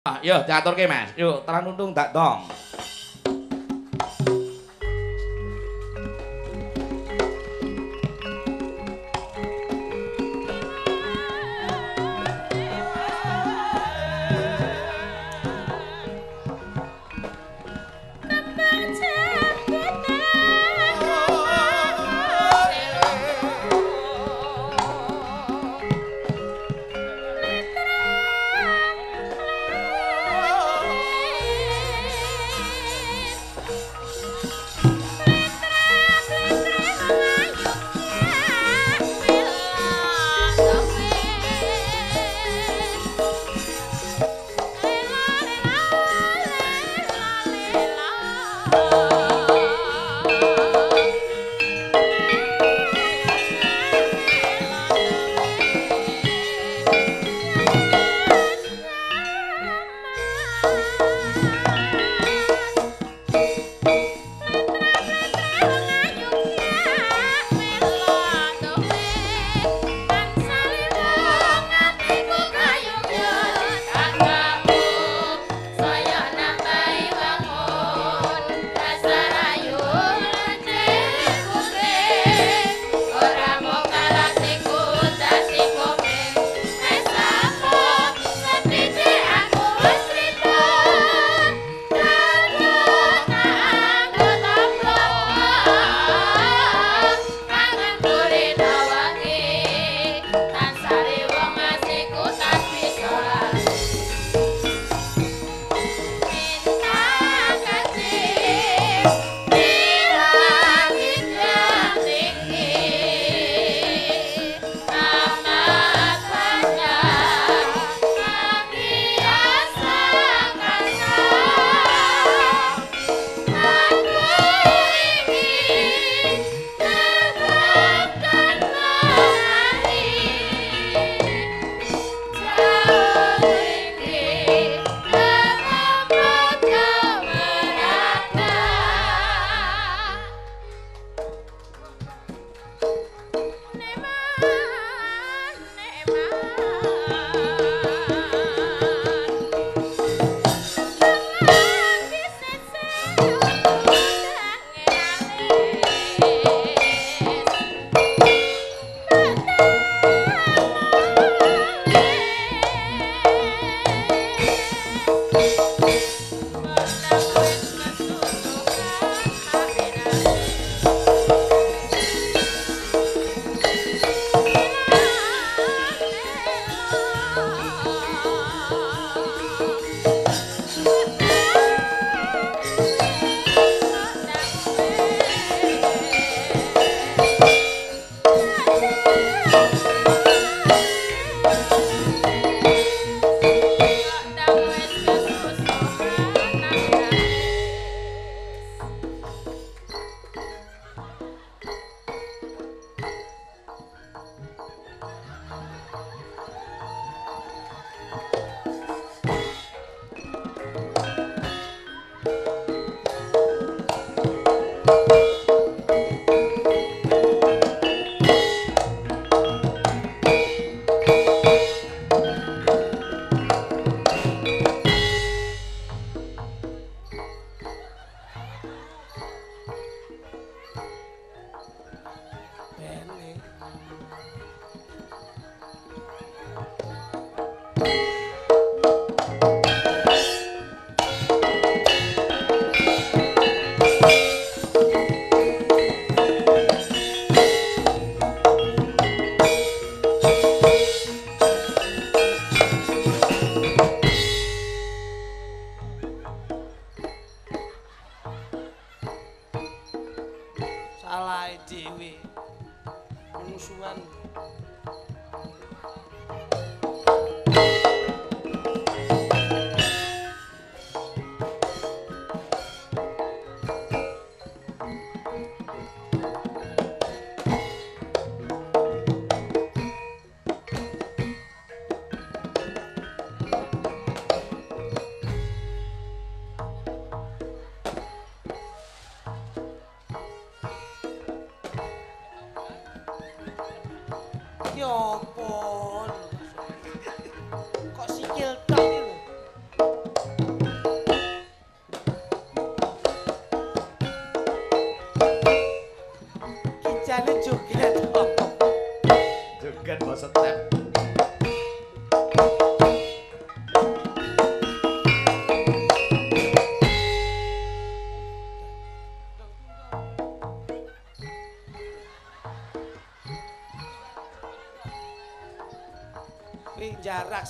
Ah, yo diaturke Mas. Yuk, terang untung tak dong.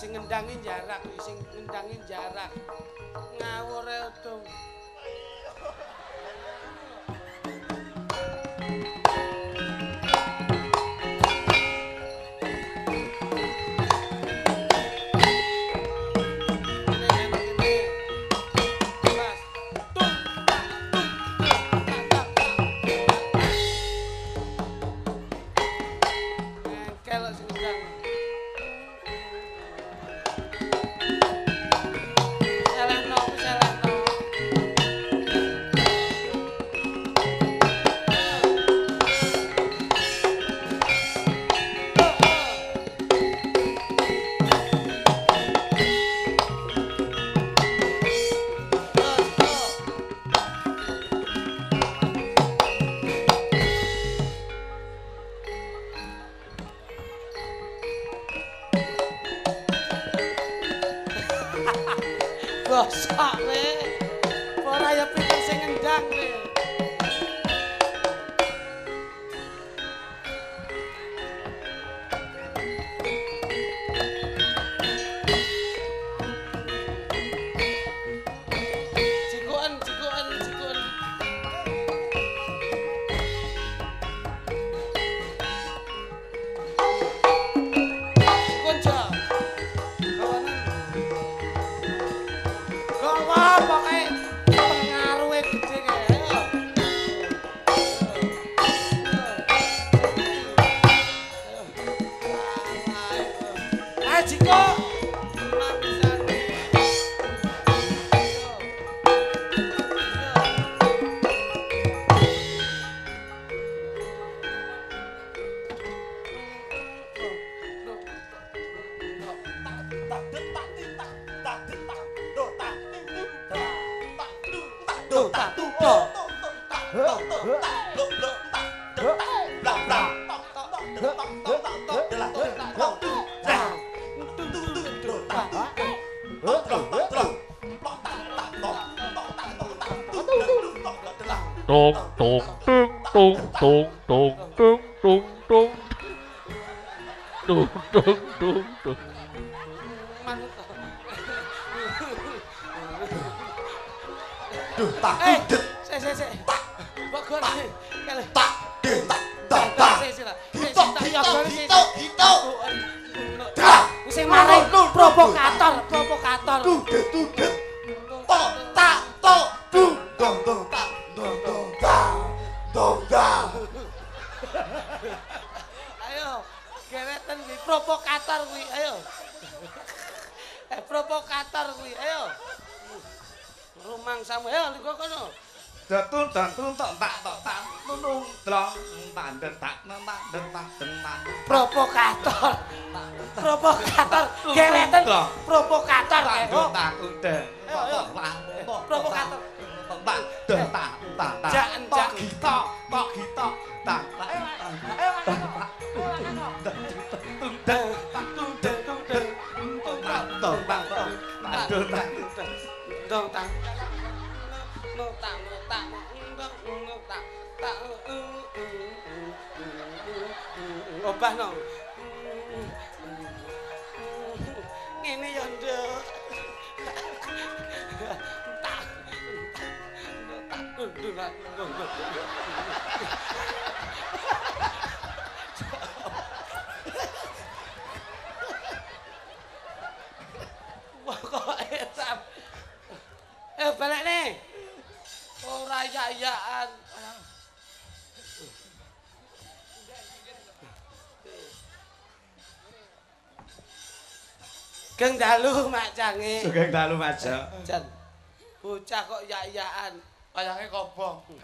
Sing ngendangi jarak sing ngendangi jarak. Cange. Sugeng dalu majo. Jan. Bocah kok yayaan. Kayake kobong.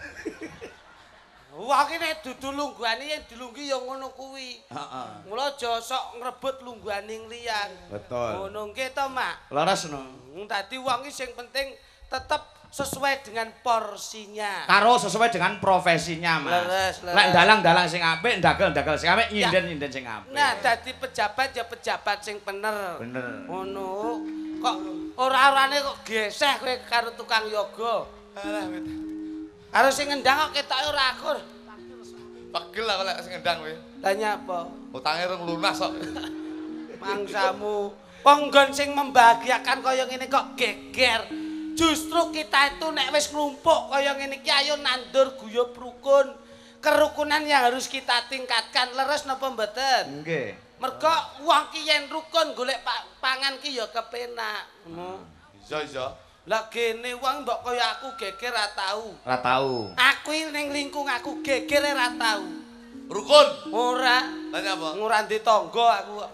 Wah kene dudu lungguhane yen dilunggi ya ngono kuwi. Heeh. Mula aja sok ngrebut lungguhaning liyan. Betul. Ngono nggih to, Mak? Laras no. Hmm, Dadi wong iki sing penting tetep sesuai dengan porsinya. Karo sesuai dengan profesinya, Mas. Leres, leres. Lek dalang-dalang sing apik, ndagel-ndagel sing apik, nyinden-nyinden sing apik. Nah, dadi pejabat ya pejabat sing bener. bener. Ngono. Kok ora-orane kok geseh kowe karo tukang yoga. Alah. Karo sing ngendang kok ketoke ora akur. Pegel aku lek sing ngendang kowe. Lah nyapa? Utange rung lunas kok. Mangsamu Penggon sing membahagiakan kaya ngene kok geger. Justru kita itu nek wis nglumpuk kaya ngene iki ayo nandur guyub rukun. Kerukunan yang harus kita tingkatkan. Leres napa mboten? Nggih. Mergo wong ki yen rukun golek pa- pangan ki ya kepenak. Ngono. Iya iya. Lah gene wong mbok kaya aku geger ra tau. Ora tahu. Aku iki ning lingkung aku geger ra tau. Rukun. Ora Lah nyapa? ngurandi tangga aku. kok.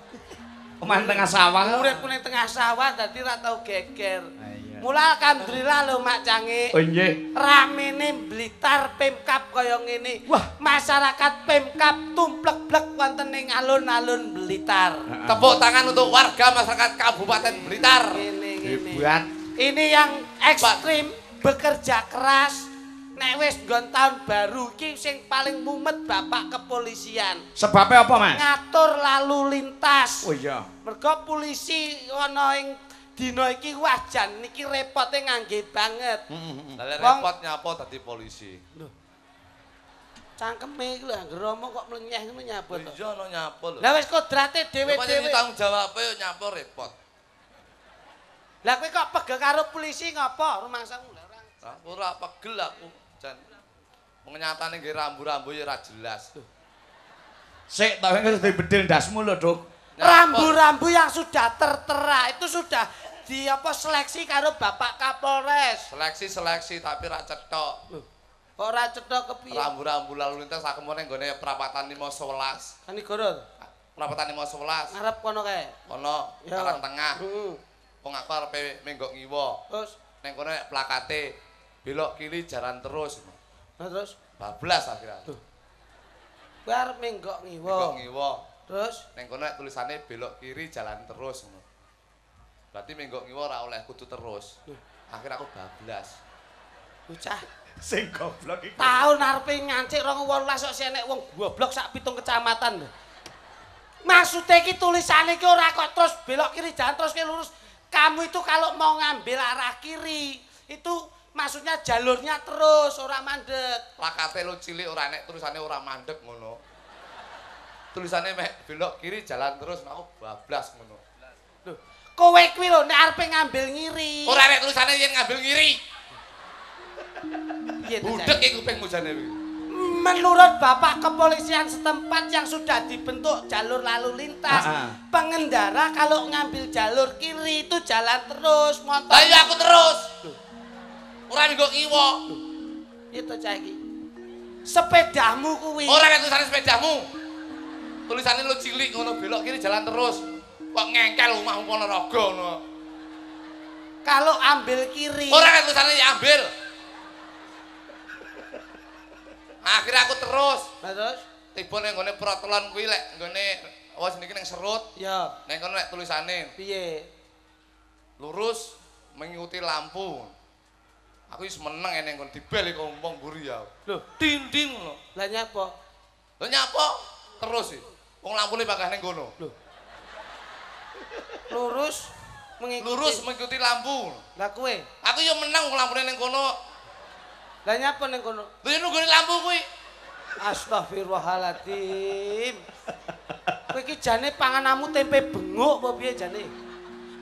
Oman tengah sawah. Uripku ning tengah sawah dadi ra tau geger. Mula alhamdulillah lho Mak Cange. Oh nggih. Ramene Blitar Pemkap kaya ngene. Wah. masyarakat Pemkap tumplek-blek wonten ning alun-alun Blitar. Tepuk tangan untuk warga masyarakat Kabupaten Blitar. Hebat. Ini yang ekstrim bekerja keras. Nek wis nggon tahun baru iki sing paling mumet Bapak kepolisian. Sebabnya apa, Mas? Ngatur lalu lintas. Oh iya. Mergo polisi ana ing dina iki wajan niki repote ngangge banget. Lah Wong- repot nyapa dadi polisi. Cangkeme iki lho anggere omong kok mlenyeh ngono nyapa to. Iya no nyapa lho. Lah wis kodrate dhewe-dhewe. tanggung jawab yo nyapa repot. Lah kowe kok pegel karo polisi ngapa rumangsamu lho ora. Ora pegel aku. Jan. Wong nyatane nggih rambu-rambu ya ora jelas. Sik, tak wis di bedil ndasmu lho, Duk. Nyapa? Rambu-rambu yang sudah tertera itu sudah di apa seleksi karo Bapak Kapolres. Seleksi-seleksi tapi ra cetok. Kok ora cetha kepiye? Rambu-rambu lalu lintas aku mau nggone perapatan 511. Kan igoro Perapatan 511. ngarep kono kae. Kono Ya. karang tengah. Heeh. Wong aku arepe menggok ngiwa. Terus Neng kono nek plakate belok kiri jalan terus. nah terus Bablas akhirnya. Kowe arep menggok Menggok ngiwa. ngiwa. Terus Neng kono tulisane belok kiri jalan terus ngono. Berarti menggok ngiwa ora oleh kudu terus. Akhirnya aku bablas. bocah Sing goblok iki. tahun arepe ngancik 2018 kok sih enek wong goblok sak pitung kecamatan. Maksudnya iki tulisane iki ora kok terus belok kiri jalan terus ke lurus. Kamu itu kalau mau ngambil arah kiri itu maksudnya jalurnya terus ora mandek. Plakate lu cilik ora nek tulisane ora mandek ngono. Tulisane mek belok kiri jalan terus aku bablas ngono. Kowe kuwi lho nek arepe ngambil ngiri. Ora nek tulisane yen ngambil ngiri. Budek iki kupingmu jane iki. Menurut Bapak kepolisian setempat yang sudah dibentuk jalur lalu lintas, Ah, ah. pengendara kalau ngambil jalur kiri itu jalan terus motor. Iya aku terus. Ora menggok ngiwa. Itu cah iki. Sepedamu kuwi. Ora nek tulisane sepedamu. Tulisane lu cilik ngono belok kiri jalan terus. Kok ngengkel omahmu Ponorogo ngono. Kalau ambil kiri. Ora nek tulisane ya ambil. Akhirnya aku terus Nah, terus? tiba ning nggone protolon kuwi lek nggone awas niki ning serut. Ya, Ning kono lek tulisane piye? lurus mengikuti lampu. Aku wis meneng ning kon dibel iku umpang mburi ya. Loh, Dinding ngono. lah nyapa? Lho nyapa? Terus sih. Wong lampune bakal ning kono. Lurus mengikuti. Lurus mengikuti lampu. Lah kowe? Aku yo menang wong lampune ning kono. Lah nyapa ning kono? Yo nunggone lampu kuwi. Astagfirullahaladzim. Kowe iki jane pangananmu tempe benguk apa piye jane?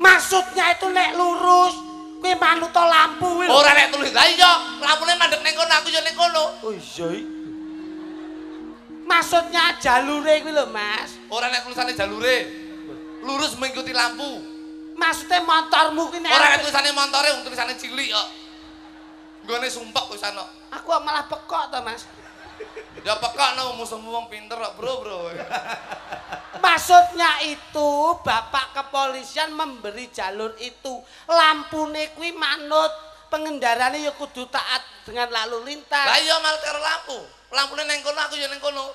Maksudnya itu nek lurus, kowe manut to lampu kuwi lho. Ora nek tulis. Lah iya, lampune mandek ning kono, aku yo ning kono. Oh iya. Maksudnya jalure kuwi lho, Mas. Ora nek tulisane jalure. Lurus mengikuti lampu. Maksudnya motormu kuwi nek Ora tulisane montore tulisane cilik kok. Nggone sumpek tulisan kok. Aku malah pekok to, Mas. Ya pekok no musuhmu wong pinter kok, Bro, Bro. Maksudnya itu Bapak kepolisian memberi jalur itu. Lampune kuwi manut pengendarane ya kudu taat dengan lalu Lah lintas. iya malah karo lampu. Lampune ning kono, aku yo ning kono.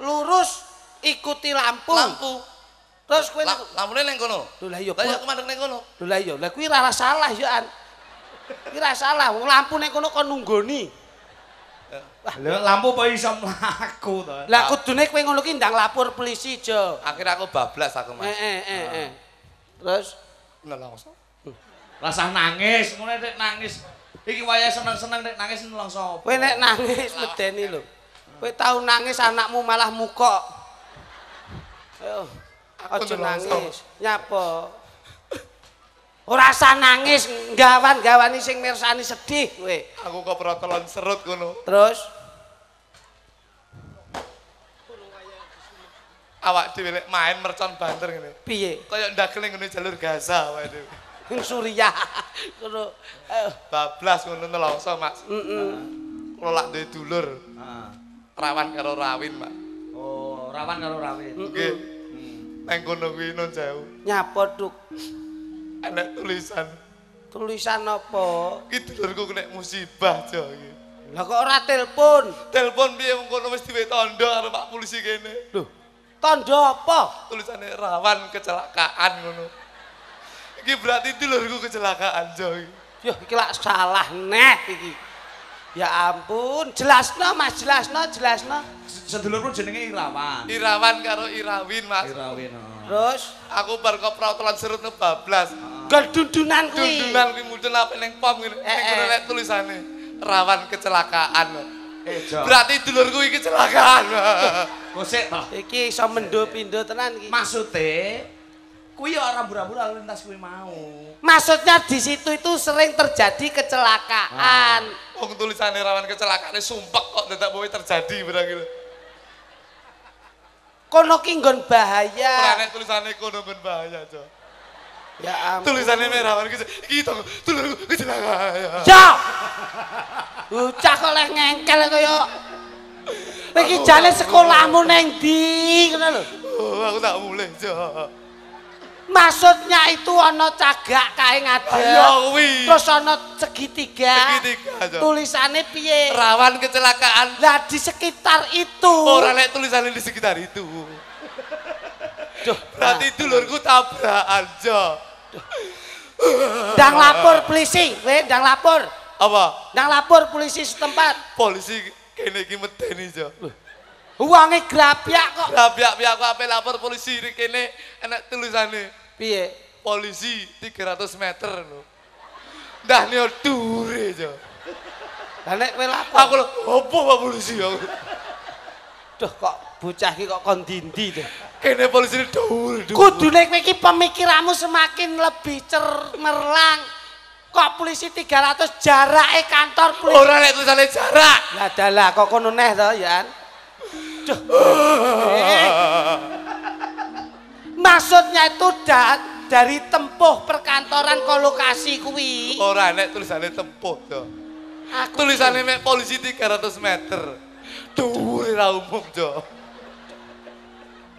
Lurus ikuti lampu. Lampu. Terus kowe La- lampune ning kono. Lho lah iya Lah kok. mandek ning kono. Lho lah iya, lah kuwi ora salah ya an. Kuwi ora salah, wong lampu ning kono kon nunggoni. Lho lampu apa iso mlaku to? Lah kudune kowe ngono ki ndang lapor polisi, Jo. Akhirnya aku bablas aku, Eh Mas. eh eh eh. Terus Lah langsung. Rasah nangis, ngono nek nangis. Iki wayah seneng-seneng nek nangis nolong sapa? kowe nek nangis medeni lho. Kowe tau nangis anakmu malah mukok. Ayo. Aja nangis. Nyapa? Ora usah nangis, gawan-gawani sing mirsani sedih kowe. Aku kok protelon serut ngono. Terus Awak dhewe lek main mercon banter ngene. piye? Kaya ndagel ngene jalur Gaza awake dhewe. Ning Suriah. Ngono. Eh, Bablas ngono nelongso, Mas. heeh. Kula lak duwe dulur Heeh. rawan karo rawin, Pak. Oh, rawan karo rawit. Nggih. Nang kono kuwi non jauh. Nyapa Duk? Enek tulisan. Tulisan apa? Ki dulurku kena musibah, Jo iki. Lah kok ora telepon? Telepon piye wong kono wis diwe tanda karo Pak polisi kene. Loh, tanda apa? Tulisannya rawan kecelakaan ngono. Iki berarti dulurku kecelakaan, Jo iki. Yo iki lak salah neh iki. Ya ampun, jelasno Mas, jelasno, jelasno. Sedulurmu jenenge Irawan. Irawan karo Irawin, Mas. Irawin. oh. Terus Aku bar kopral telan serut ngebablas. gedundunan kuwi. Dundunan kuwi mudun apa ning pom ngene. Eh, Ning eh. lek tulisane rawan kecelakaan. Eh, Jo. Berarti dulurku iki kecelakaan. Kosek toh. Iki iso mendo pindo tenan iki. Maksude kuwi ya ora rambu-rambu lalu lintas kuwi mau. Maksudnya di situ itu sering terjadi kecelakaan. Wong tulisane rawan kecelakaane sumpek kok dadak bowe terjadi barang gitu. Kono ki nggon bahaya. Ora nek tulisane kono ben bahaya, Jo. Ya ampun. Tulisane rawan kecelakaan. Iki to dulurku kecelakaan. Ya. Bocah kok leh ngengkel kaya iki jane sekolahmu neng ndi ngono lho. Oh, aku tak mulai, Jo. Maksudnya itu ana cagak kae ngadeg. Ayo kuwi. Terus ana segitiga. Segitiga. Tulisane piye? Rawan kecelakaan. Lah di sekitar itu. Ora lek tulisannya di sekitar itu. Duh, Berarti dulurku tabrakan, Jo. ndang lapor polisi, kowe ndang lapor. Apa? Ndang lapor polisi setempat. Polisi kene iki medeni, Jo. Uangnya grabyak kok. Pihak-pihak aku ape lapor polisi ini kene enek tulisane Piye? polisi 300 meter lho. Dah ne dure, Jo. Lah nek kowe lapor. Aku lho, opo Pak polisi aku? Duh kok bocah iki kok kon dindi to. Kene polisi dure, dure. Kudune kowe iki pemikiranmu semakin lebih cermerlang. Kok polisi 300 jarake kantor polisi. Ora lek tulisane jarak. Lah dalah kok kono neh to, Yan. Duh. Maksudnya itu da- dari tempuh perkantoran ke lokasi kuwi. Ora nek tulisane tempuh, Jo. Aku Tulisane mek polisi 300 meter. Dure ra umum, Jo.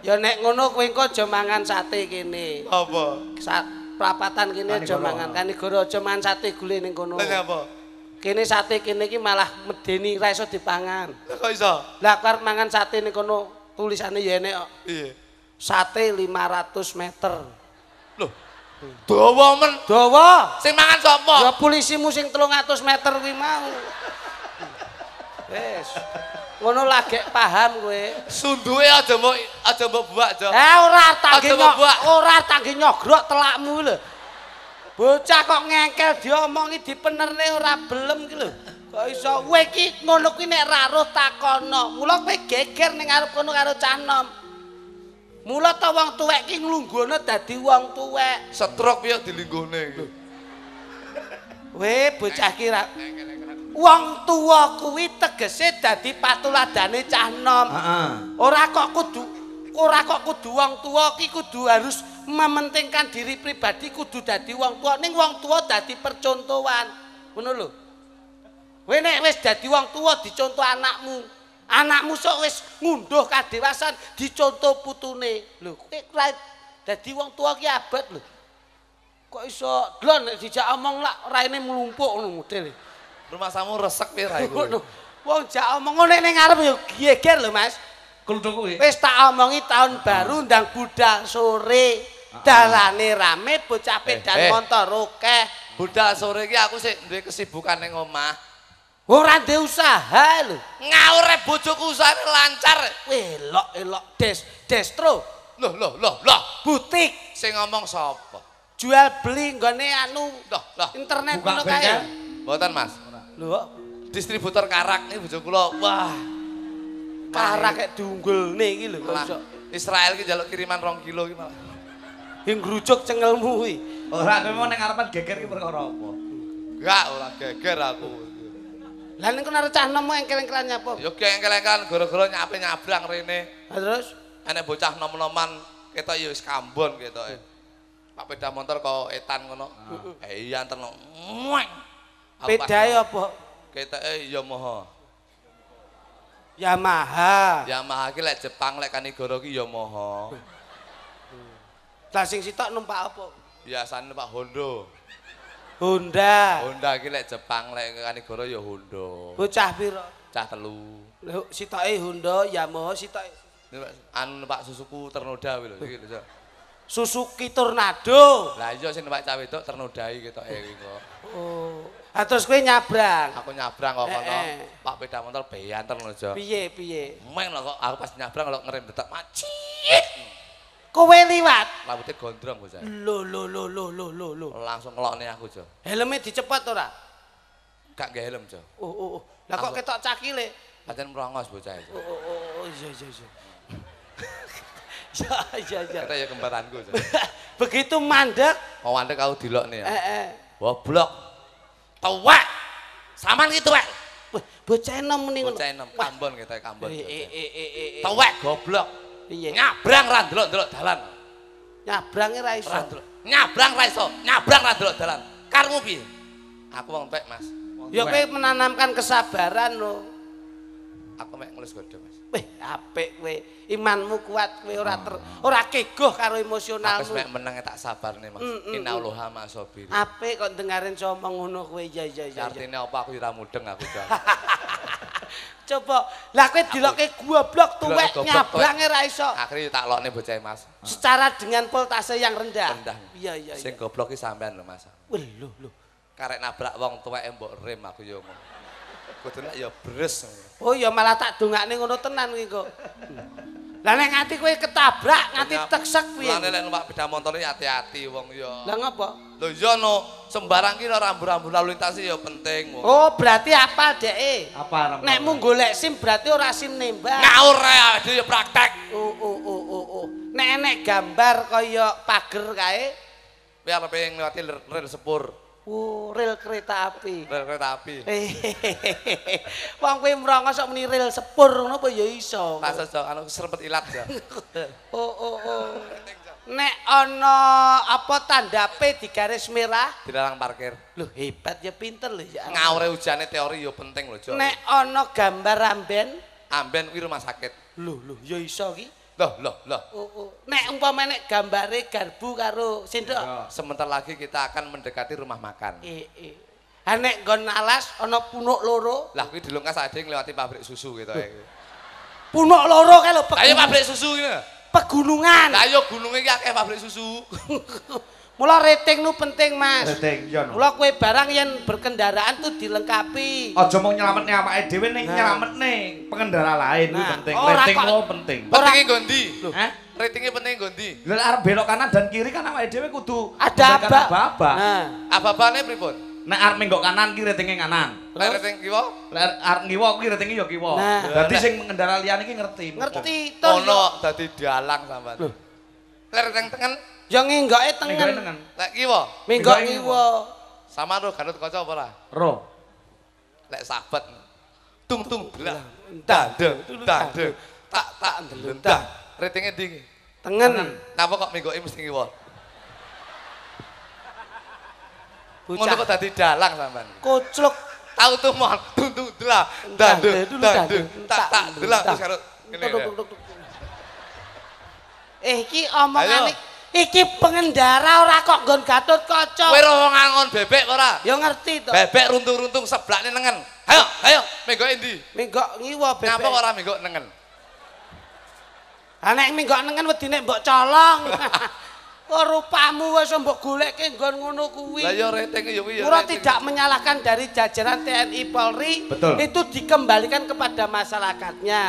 ya nek ngono kowe engko aja mangan sate kene. Apa? Saat prapatan kene aja mangan kanigoro aja mangan sate gule ning kono. Lah apa? Kene sate kene iki malah medeni ra iso dipangan. Lah kok iso? Lah karo mangan sate ning kono tulisane ya enek kok. Iya. Sate 500 meter. Loh. Dawa men. Dawa. Sing mangan sapa? Ya polisimu sing 300 meter kuwi mau. Wes. Ngono lagi paham kowe. Sunduke aja mbok aja mbok buak, Jo. Eh ora tangge mbok. ora tangge nyogrok telakmu lho. Bocah kok ngengkel diomongi dipenerne ora belem ki lho. Kok iso kowe iki ngono kuwi nek ra roh takono. Mula kowe geger ning arep kono karo cah nom. Mula ta wong tuwek ki nglungguhne dadi wong tuwek. Setruk piye dilinggone iki. Weh bocah ki ra Wong tuwa kuwi tegese dadi patuladane cah nom. Heeh. Ora kok kudu ora kok kudu wong tua ki kudu harus mementingkan diri pribadi kudu dadi wong tua ning wong tua dadi percontohan. Ngono lho. Kowe nek wis dadi wong tua dicontoh anakmu. Anakmu sok wis ngunduh kadewasan dicontoh putune. Lho kowe dadi wong tua ki abot lho. Kok iso glon nek dijak omong lak raine mlumpuk ngono model. Rumah samu resek piye ra iku? Ngono. Wong jak omong ngene ning ngarep yo geger lho Mas. Kluthuk kuwi. Wis tak omongi tahun baru ndang budal sore. Dalane rame bocah pedan eh. motor akeh. Budak sore iki aku sik duwe kesibukan ning omah. Ora ndek usaha lho. Ngaure bojoku usahane lancar. Elok-elok des destro Loh, loh, loh, loh. butik Sing ngomong sapa? jual beli nggone anu Loh, loh. internet ngono kae. Mboten, Mas. Lho, Distributor karak nih bojo kula. Wah. karak kayak diunggulne iki lho kok. Israel ki njaluk kiriman 2 kilo ki malah. Yang ngrujuk cengelmu kuwi. Ora kowe mau ning ngarepan geger iki perkara apa? Enggak, ora geger aku. Lah kono arep cah nom engkel-engkelan nyapa? Ya kengkel-engkelan gara-gara nyape nyabrang rene. Lah terus Enek bocah nom-noman ketok ya wis kambon ketoke. Pak peda motor kok etan ngono. Eh iya anten. Mueng. pedae apa? Ketoke Yamaha. Yamaha. Yamaha ki lek Jepang lek Kanigoro ki Yamaha. Lah sing sitok numpak apa? Biasane Pak Hondo. Honda. Honda ki lek Jepang lek Kanigoro ya Hondo. Bocah piro? Cah telu. Lho sitoke Honda, Yamaha sitoke anu Pak Susuku Ternoda kuwi lho iki lho. Suzuki Tornado. Lah iya sing Pak cah wedok Ternodai ketoke iki kok. Oh. Ah terus kowe nyabrang. Aku nyabrang kok kono. Pak peda motor beanten lho, Jo. Piye piye? Meng lho kok aku pas nyabrang kok ngerem detak macit. Kowe liwat. Rambutnya gondrong bocah. Lho lho lho lho lho lho lho. Langsung ngelokne aku, Jo. Helme dicepot ora? Gak nggih helm, Jo. Oh oh oh. Lah kok ketok cakile? Pancen merongos bocah itu. Oh oh oh, oh iya iya iya. Ya iya iya. Kita ya kembaranku. Begitu mandek, Mau mandek aku dilokne ya. eh eh. Goblok. Tuwek. Saman ki tuwek. Bocah enom muni ngono. Bocah enom kambon kita kambon. Eh eh eh eh eh. eh. Tuwek goblok. Piye? Nyabrang ra ndelok-ndelok dalan. Nyabrange ra iso. Nyabrang ra iso. Nyabrang ra ndelok dalan. Karmu piye? Aku wong Mas. Ya kowe menanamkan kesabaran lho. aku mek ngelis godho, Mas. Weh, apik kowe. Imanmu kuat kowe ora ter, ora kegoh karo Aku emosionalmu. mek meneng tak sabarne, Mas. Mm, mm, Innallaha ma'asabir. Apik kok dengarin sama ngono kowe iya iya. iya. Artine apa aku ora mudeng aku, Jo. Coba, lah kowe dilokke goblok tuwek goblok, nyabrange ra iso. Akhirnya tak lokne bocah, Mas. Secara dengan voltase yang rendah. Rendah. Iya iya Sing iya. goblok ki sampean lho, Mas. Wah, lho lho. Karek nabrak wong tuwek mbok rem aku yo ngomong. Kudune ya bres. Oh ya malah tak dongakne ngono tenan kuwi kok. Lah nek nganti kowe ketabrak, nganti teksek piye? Mulane lek numpak sepeda motor iki hati-hati wong yo. Lah ngapa? Lho iya no, sembarang ki rambu-rambu lalu lintas ya penting. wong. Oh, berarti apal deke. Apa Nek mung golek SIM berarti ora SIM nembak. Ngaur ya, dia ya praktek. Oh oh oh oh oh. Nek enek gambar kaya pager kae, Biar pengen lewati rel sepur, oh rel kereta api. rel kereta api. Wong kowe mrongos kok muni rel sepur ngono apa ya iso. Tak sesok anu serempet ilat ya. Oh oh oh. Nek ana apa tanda P di garis merah, Dilarang parkir. lho hebat ya pinter lho ya. Ngaure ujane teori ya penting lho, Jo. Nek ana gambar amben, Amben kuwi rumah sakit. lho lho ya iso ki. Loh, loh, loh. Oh oh. Nek umpama nek gambare garbu karo sendok. Sebentar lagi kita akan mendekati rumah makan. Eh eh. Ha nek nggon alas ana punuk loro, Lah kuwi dilungkas ade ngliwati pabrik susu gitu ya. punuk loro kae lho Ayo pabrik susu ini. pegunungan. Lah yo gununge iki akeh pabrik susu. Mula rating nu penting, Mas. Rating, no. Mula kowe barang yang berkendaraan tuh dilengkapi. Aja mau nyelametne awake dhewe ning Nah. nyelametne pengendara lain kuwi Nah, penting. ora Rating lo penting. Ora- Pentingnya gondi. Hah? Ratingnya penting gondi. Lah arep belok kanan dan kiri kan awake dhewe kudu Ada apa-apa. Nah, Apa-apane pripun? Nek arep menggok kanan ki ratingnya kanan. Lek rating kiwa? Lek arep ngiwa ki ratingnya ya kiwa. Nah. Dadi sing pengendara liyane ki ngerti. ngerti. Ono dadi dalang sampean. Lek rating tengen, Ya ngenggoke Tengen. lek kiwa. Minggok Ngenggoke ngiwa. Sama ro Garut kaca apa ora? Ro. Lek sahabat. Tung tung delah. Tandeng, tandeng. Tak tak ndelentah. Ratingnya ndi? Tengen. Napa kok minggoke mesti kiwa? Ngono kok dadi dalang sampean. kocluk. Tahu tuh mon, tung tung dulu, tandeng. tandeng. Tak tak delah Tak. terus. Ngene. Tuk. Eh iki omongane iki pengendara ora kok nggon Gatot Kaca. Kowe ora ngangon bebek ora? Ya ngerti to. Bebek runtung-runtung seblakne nengen. Ayo, ayo, minggoke ndi? Minggok ngiwa bebek. Ngapa ora minggok nengen? Ha nek minggok nengen wedine mbok colong. Kok rupamu wis mbok golekke nggon ngono kuwi. Lah ya rating ya kuwi ya. Murah rating. tidak menyalahkan dari jajaran TNI Polri Betul. itu dikembalikan kepada masyarakatnya.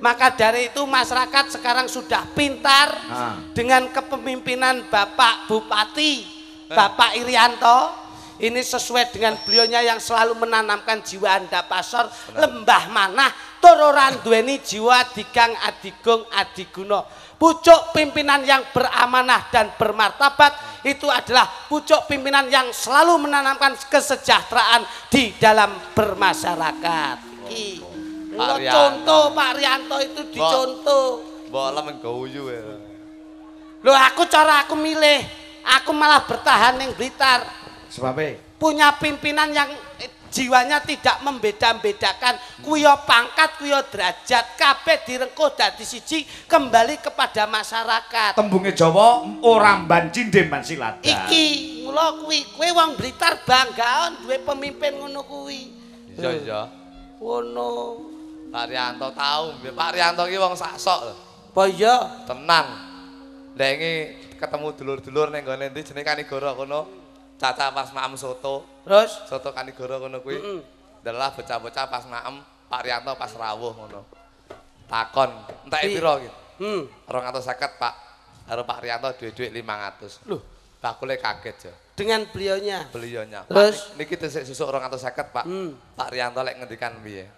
Maka dari itu masyarakat sekarang sudah pintar Ah. dengan kepemimpinan Bapak Bupati Bapak Irianto. Ini sesuai dengan beliaunya yang selalu menanamkan jiwa anda pasor lembah manah tororan duweni jiwa digang adigung adiguna pucuk pimpinan yang beramanah dan bermartabat itu adalah pucuk pimpinan yang selalu menanamkan kesejahteraan di dalam bermasyarakat. Iki. Pak Rianto. contoh Pak Rianto itu dicontoh. Mbok lem guyu ya. Loh aku cara aku milih, aku malah bertahan ning Blitar. Sebabnya Punya pimpinan yang jiwanya tidak membeda-bedakan kuyo pangkat kuyo derajat kabeh direngkuh dadi siji kembali kepada masyarakat. tembunge Jawa orang banci deman silada. Iki mula kuwi kowe wong Blitar banggaon duwe pemimpin ngono kuwi. Iya iya. Ngono. Pak Rianto tahu, Pak Rianto ki wong sakok lho. Apa iya? Tenang. Lah iki ketemu dulur-dulur ning gone ndi jenenge Kanigoro kono. Caca pas maem soto. Terus Soto Kanigoro kono kuwi. Mm-mm. Delah bocah-bocah pas maem, Pak Rianto pas rawuh ngono. Takon, entek Pi- piro iki? hmm. 250, Pak. Karo Pak Rianto duwe-duwe 500. Loh, Bakule kaget ya. dengan beliaunya. Beliaunya. Terus? Niki tesik susuk 250, Pak. Hmm. Pak Rianto lek ngendikan piye?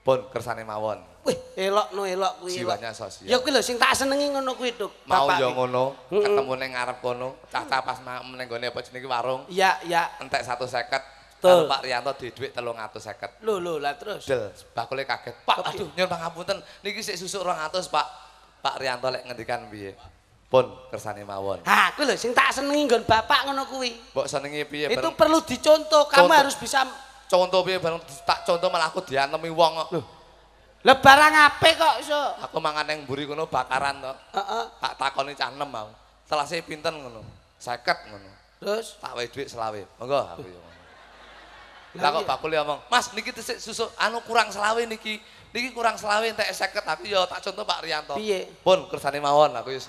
Pun kersane mawon. Wih, elok no elok kuwi. Jiwanya sosial. Ya kuwi lho sing tak senengi ngono kuwi, Duk. mau Bapak yo ki. ngono, ketemu ning ngarep kono, caca pas ning gone apa jenenge warung, Iya, iya. entek 150. Betul. Karo Pak Rianto di dhuwit 350. Lho, lho, lah terus. Del, bakule kaget. Pak, Kepiye? aduh nyuwun pangapunten, niki sik susuk 200, Pak. Pak Rianto lek ngendikan piye? Pun kersane mawon. Ha, kuwi lho sing tak senengi nggon bapak ngono kuwi. Mbok senengi piye Itu perlu dicontoh, kamu Contoh. harus bisa contoh piye bareng tak contoh malah aku diantemi wong kok. lebaran apik kok iso. Aku mangan ning mburi kono bakaran to. Heeh. Tak takoni cah enem mau. Selase pinten ngono? 50 ngono. Terus Tak wae dhuwit selawe. Monggo aku yo. Lah Lah kok iya. bakule ngomong, "Mas, niki tesik susuk anu kurang selawe niki. Niki kurang selawe entek 50." Aku yo tak contoh Pak Rianto. Piye? Pun kersane mawon aku yo.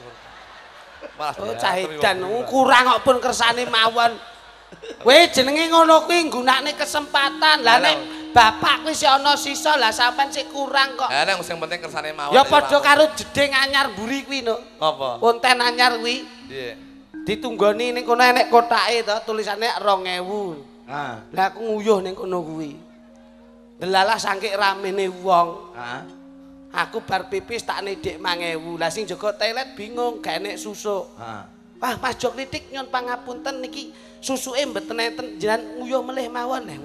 Malah Oh, cahidan wong kurang kok pun kersane mawon. Kowe jenenge ngono kuwi nggunakne kesempatan. Lah Lah, nek bapak kuwi sik ana sisa, lah sampean sik kurang kok. Eh, nek sing penting kersane mawon. Ya padha karo jeding anyar mburi kuwi no. apa? Konten anyar kuwi Piye? ditunggoni ning kono enek kotake to tulisane 2000. Ah, Lah aku nguyuh ning kono kuwi. Delalah saking ramene wong. ah. Aku bar pipis tak nidik 5000. Lah sing jaga toilet bingung gak enek susuk. Ah. Wah, Mas Jok Litik nyon pangapunten niki susuke mboten enten jenengan nguyuh melih mawon eh.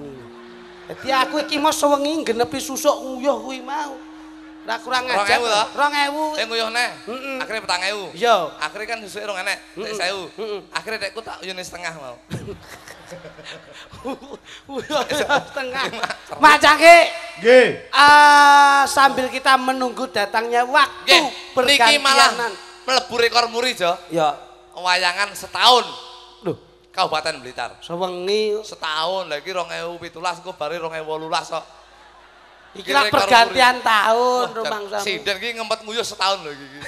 Dadi aku iki mau sewengi genepi susuk nguyuh kuwi mau. Ora kurang ajar. 2000 toh? 2000. Eh nguyuh neh. Petang ewu. Iya. Akhirnya kan susuke rong enek, tek Mm-mm. sewu. Mm-mm. Akhirnya dekku tak yune setengah mau. Setengah. Macake Nggih. ah, sambil kita menunggu datangnya waktu Nggih, niki malah mlebu rekor muri, Jo. Ya, Wayangan setahun Kabupaten Blitar. sewengi Setahun lagi 2017 engko bare 2018 kok. iki lah pergantian tahun rumangsamu. Sinden ki ngempet nguyuh setahun lho iki.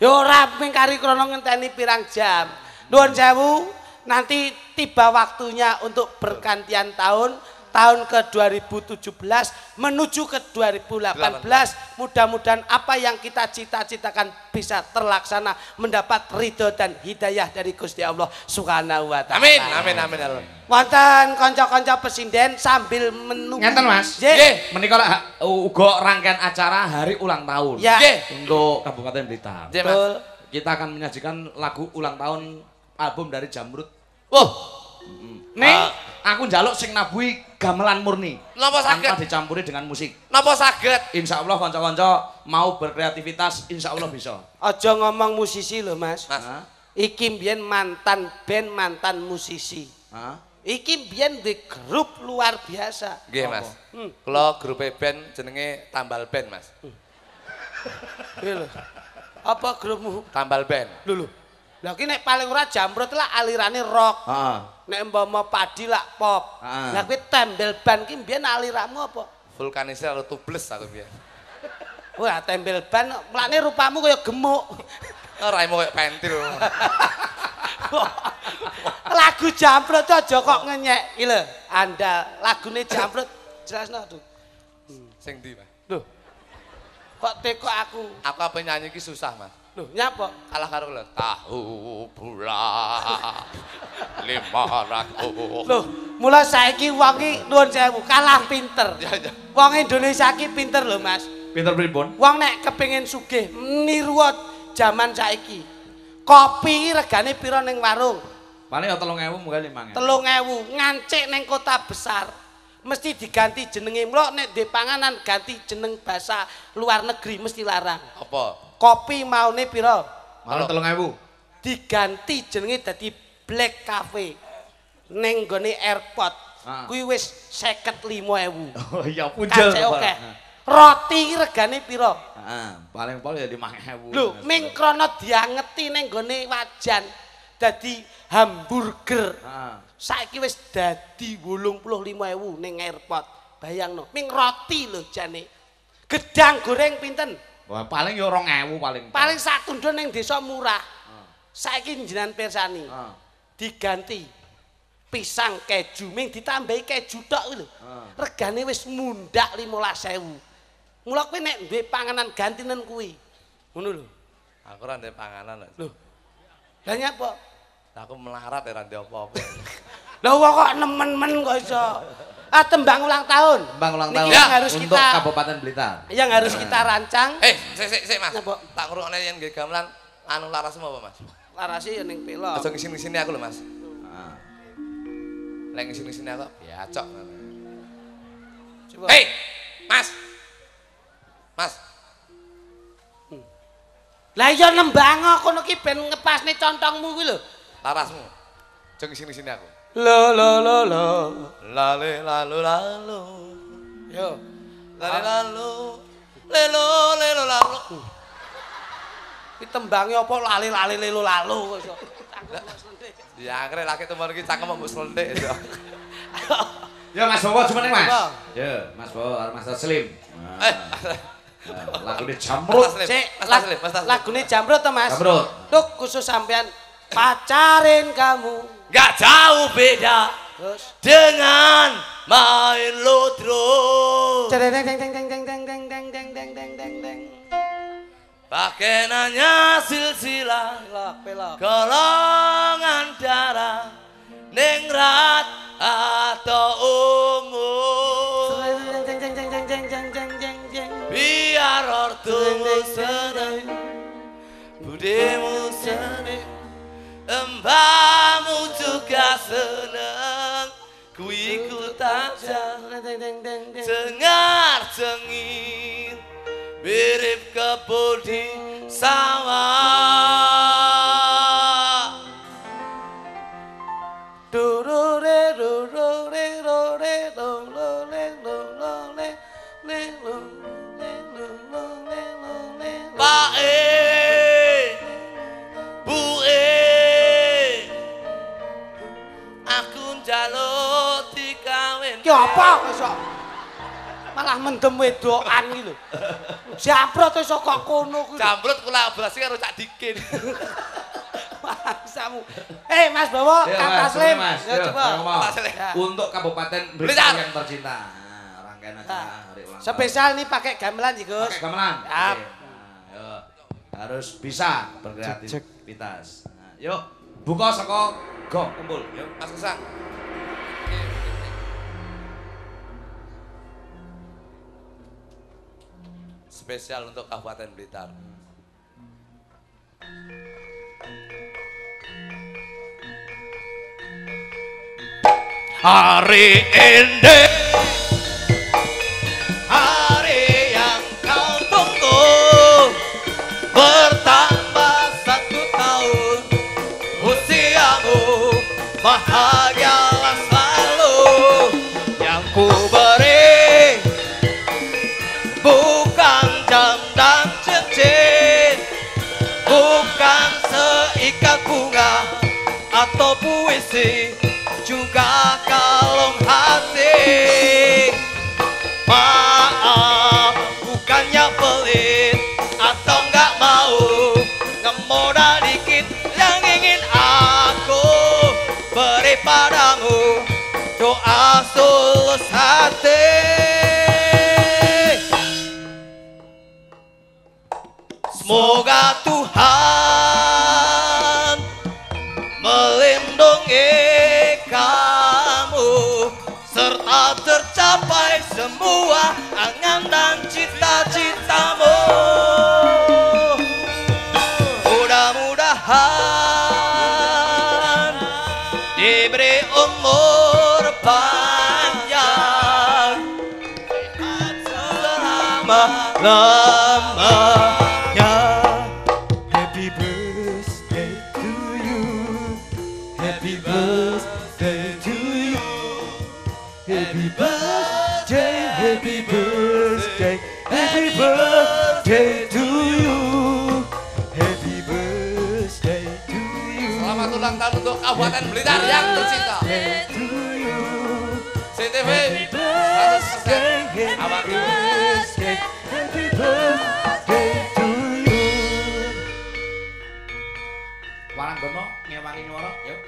Ya ora mingkari krono ngenteni pirang jam. Nuwun sewu, nanti tiba waktunya untuk pergantian tahun tahun ke 2017 menuju ke 2018 mudah-mudahan apa yang kita cita-citakan bisa terlaksana mendapat ridho dan hidayah dari Gusti Allah Subhanahu wa taala. Amin, amin, amin. Wonten kanca-kanca presiden sambil menunggu Ngenten, Mas. Nggih. Menika lek ha- uga rangkaian acara hari ulang tahun Ya. Nggih. untuk Kabupaten Blitar. Betul. Kita akan menyajikan lagu ulang tahun album dari Jamrut. Wah, Nih, Ah. aku njaluk sing nabuhi gamelan murni. napa Tanpa saged? dicampuri dengan musik. Napa saged? Insya Allah kanca-kanca mau berkreativitas, insya Allah bisa. Aja ngomong musisi lho, Mas. Mas. Iki mbiyen mantan band, mantan musisi. Hah? Iki mbiyen di grup luar biasa. Nggih, Mas. Hmm. Kula grup band jenenge Tambal Band, Mas. Iya lho. Apa grupmu? Tambal Band. Lho lho. Lah iki nek paling ora jamrut lah alirane rock. Heeh. Nek mbama padi lah pop. Ah. Lah kuwi tembel ban ki mbiyen aliramu apa? Vulkanisnya lalu tubles aku biar. Wah, tembel ban mlane rupamu kaya gemuk. Raimu kayak pentil. Lagu jamrut tuh aja kok ngenyek iki lho. Anda lagune jamrut jelasno tuh. Sing di, Mas. Lho. Kok teko aku? Aku apa nyanyi ki susah, Mas. Lho, nyapa? Kalah karo lho. Tahu lima ratus. Loh, mulai saiki wong iki nuwun sewu kalah pinter. Ya, ya. Wong Indonesia iki pinter lho, Mas. Pinter pripun? Wong nek kepengin sugih niru zaman saiki. Kopi regane pira ning warung? Paling ya 3000 munggah 5000. telung ewu ngancik neng kota besar mesti diganti jenenge mlo nek di panganan ganti jeneng bahasa luar negeri mesti larang Apa? Kopi maune piro Malah 3000. diganti jenenge dadi black cafe neng gone airport Ah. kuwi wis 55.000 Oh iya pujel. Kacek oke roti regane piro Heeh, paling pol ya 5000. lho ming krana diangeti neng gone wajan dadi hamburger Heeh. saiki wis dadi 85.000 ning airport. Bayangno, ming roti lho jane. Gedang goreng pinten? Wah, paling ya 2000 paling. Paling sak tundun ning desa murah. Saiki jenengan pirsani. Diganti pisang keju ming ditambahi keju tok kuwi lho. Regane wis mundak 15.000. Mula kuwi nek duwe panganan gantinen kuwi. Ngono lho. Aku ora ndek panganan. lho. Lho. Lah nyapa? Aku melarat ya ora ndek apa-apa. Lah wong kok nemen-men kok iso. Ah tembang ulang tahun. Bang ulang Niki tahun yang harus untuk kita Kabupaten Blitar. yang harus kita rancang. Eh, sik sik sik Mas. Napa? Tak ngrungokne yen nggih gamelan anu laras apa Mas? Larase ya ning pelo. Aja ngisini-ngisini aku lho Mas. Heeh. Lek ngisini-ngisini aku biacok. Coba. Hei, Mas. Mas, Lah iya nembang kono ki ben ngepasne contongmu kuwi lho. larasmu. Aja ngisini-ngisini aku. Lo lo lo lo. Lale lalu lalu. Yo. Lale lalu. Lelo lelo lalu. Ki tembange apa lali-lali lelo lalu kok iso. Ya akhirnya laki teman iki cangkem mbok slentik itu. Ya Mas Bowo cuma nih Mas. Ya, Mas Bowo karo Mas Taslim. Eh, Lagu ini jamrut. Mas Taslim, Sik, Mas lag- Taslim, Mas Taslim. lagune Jamrut to, Mas? Jamrut. Tuh khusus sampean pacarin kamu. Gak jauh beda Terus dengan main lotro. Deng deng deng deng deng deng deng deng deng deng deng deng deng deng. Pakai nanya silsilah golongan darah ningrat atau deng. biar ortumu seneng budimu seneng embamu juga seneng. Kui ku tajam cengar cengir. Mirip kebudi sawah. Apa iso? Malah mendem wedokan iki lho. Jabrot iso kok kono kuwi. Jamrut kolaborasi karo Cak Dikin Bangsamu. Eh Mas Bowo, Ya, Kang Mas, Taslim. Mas. Ya Ya, coba. ngomong. Taslim. Ya. Untuk Kabupaten Blitar. Yang tercinta. Nah, rangkaian aja Nah, hari ulang. Spesial nih pakai gamelan ya, Gus. Pakai gamelan. Siap. Nah. Harus bisa berkreativitas. Nah, yuk, buka saka go kumpul. Yuk. Mas Kesang Spesial untuk Kabupaten Blitar. Hari ini Semoga Tuhan melindungi kamu serta tercapai semua angan dan cita-citamu. Mudah-mudahan diberi umur panjang selama-lamanya. Tahun untuk Kabupaten Blitar yang tercinta. CTV Happy 100% birthday, awak happy birthday, happy birthday to you. Warang gono ngewangi yuk.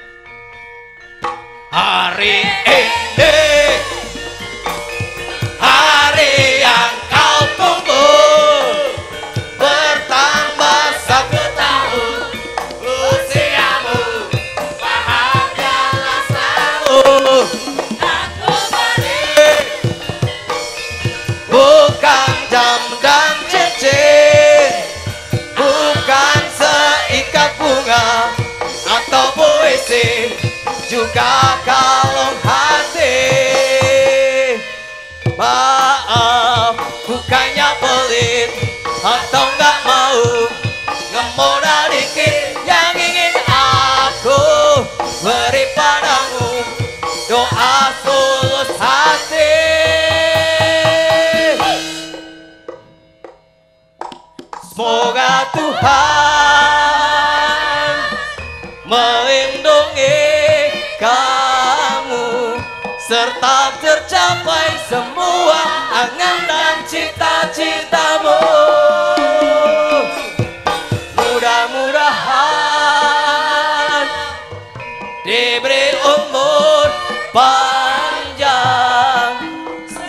Hari ini, Maaf Bukannya pelit Atau nggak mau? Ngemoda dikit Yang ingin aku Beri padamu. Doa tulus hati. Semoga Tuhan dan cita-citamu. Mudah-mudahan diberi umur panjang,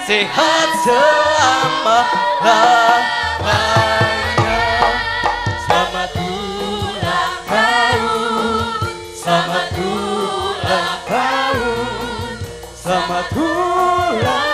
sehat selama lamanya. Selamat ulang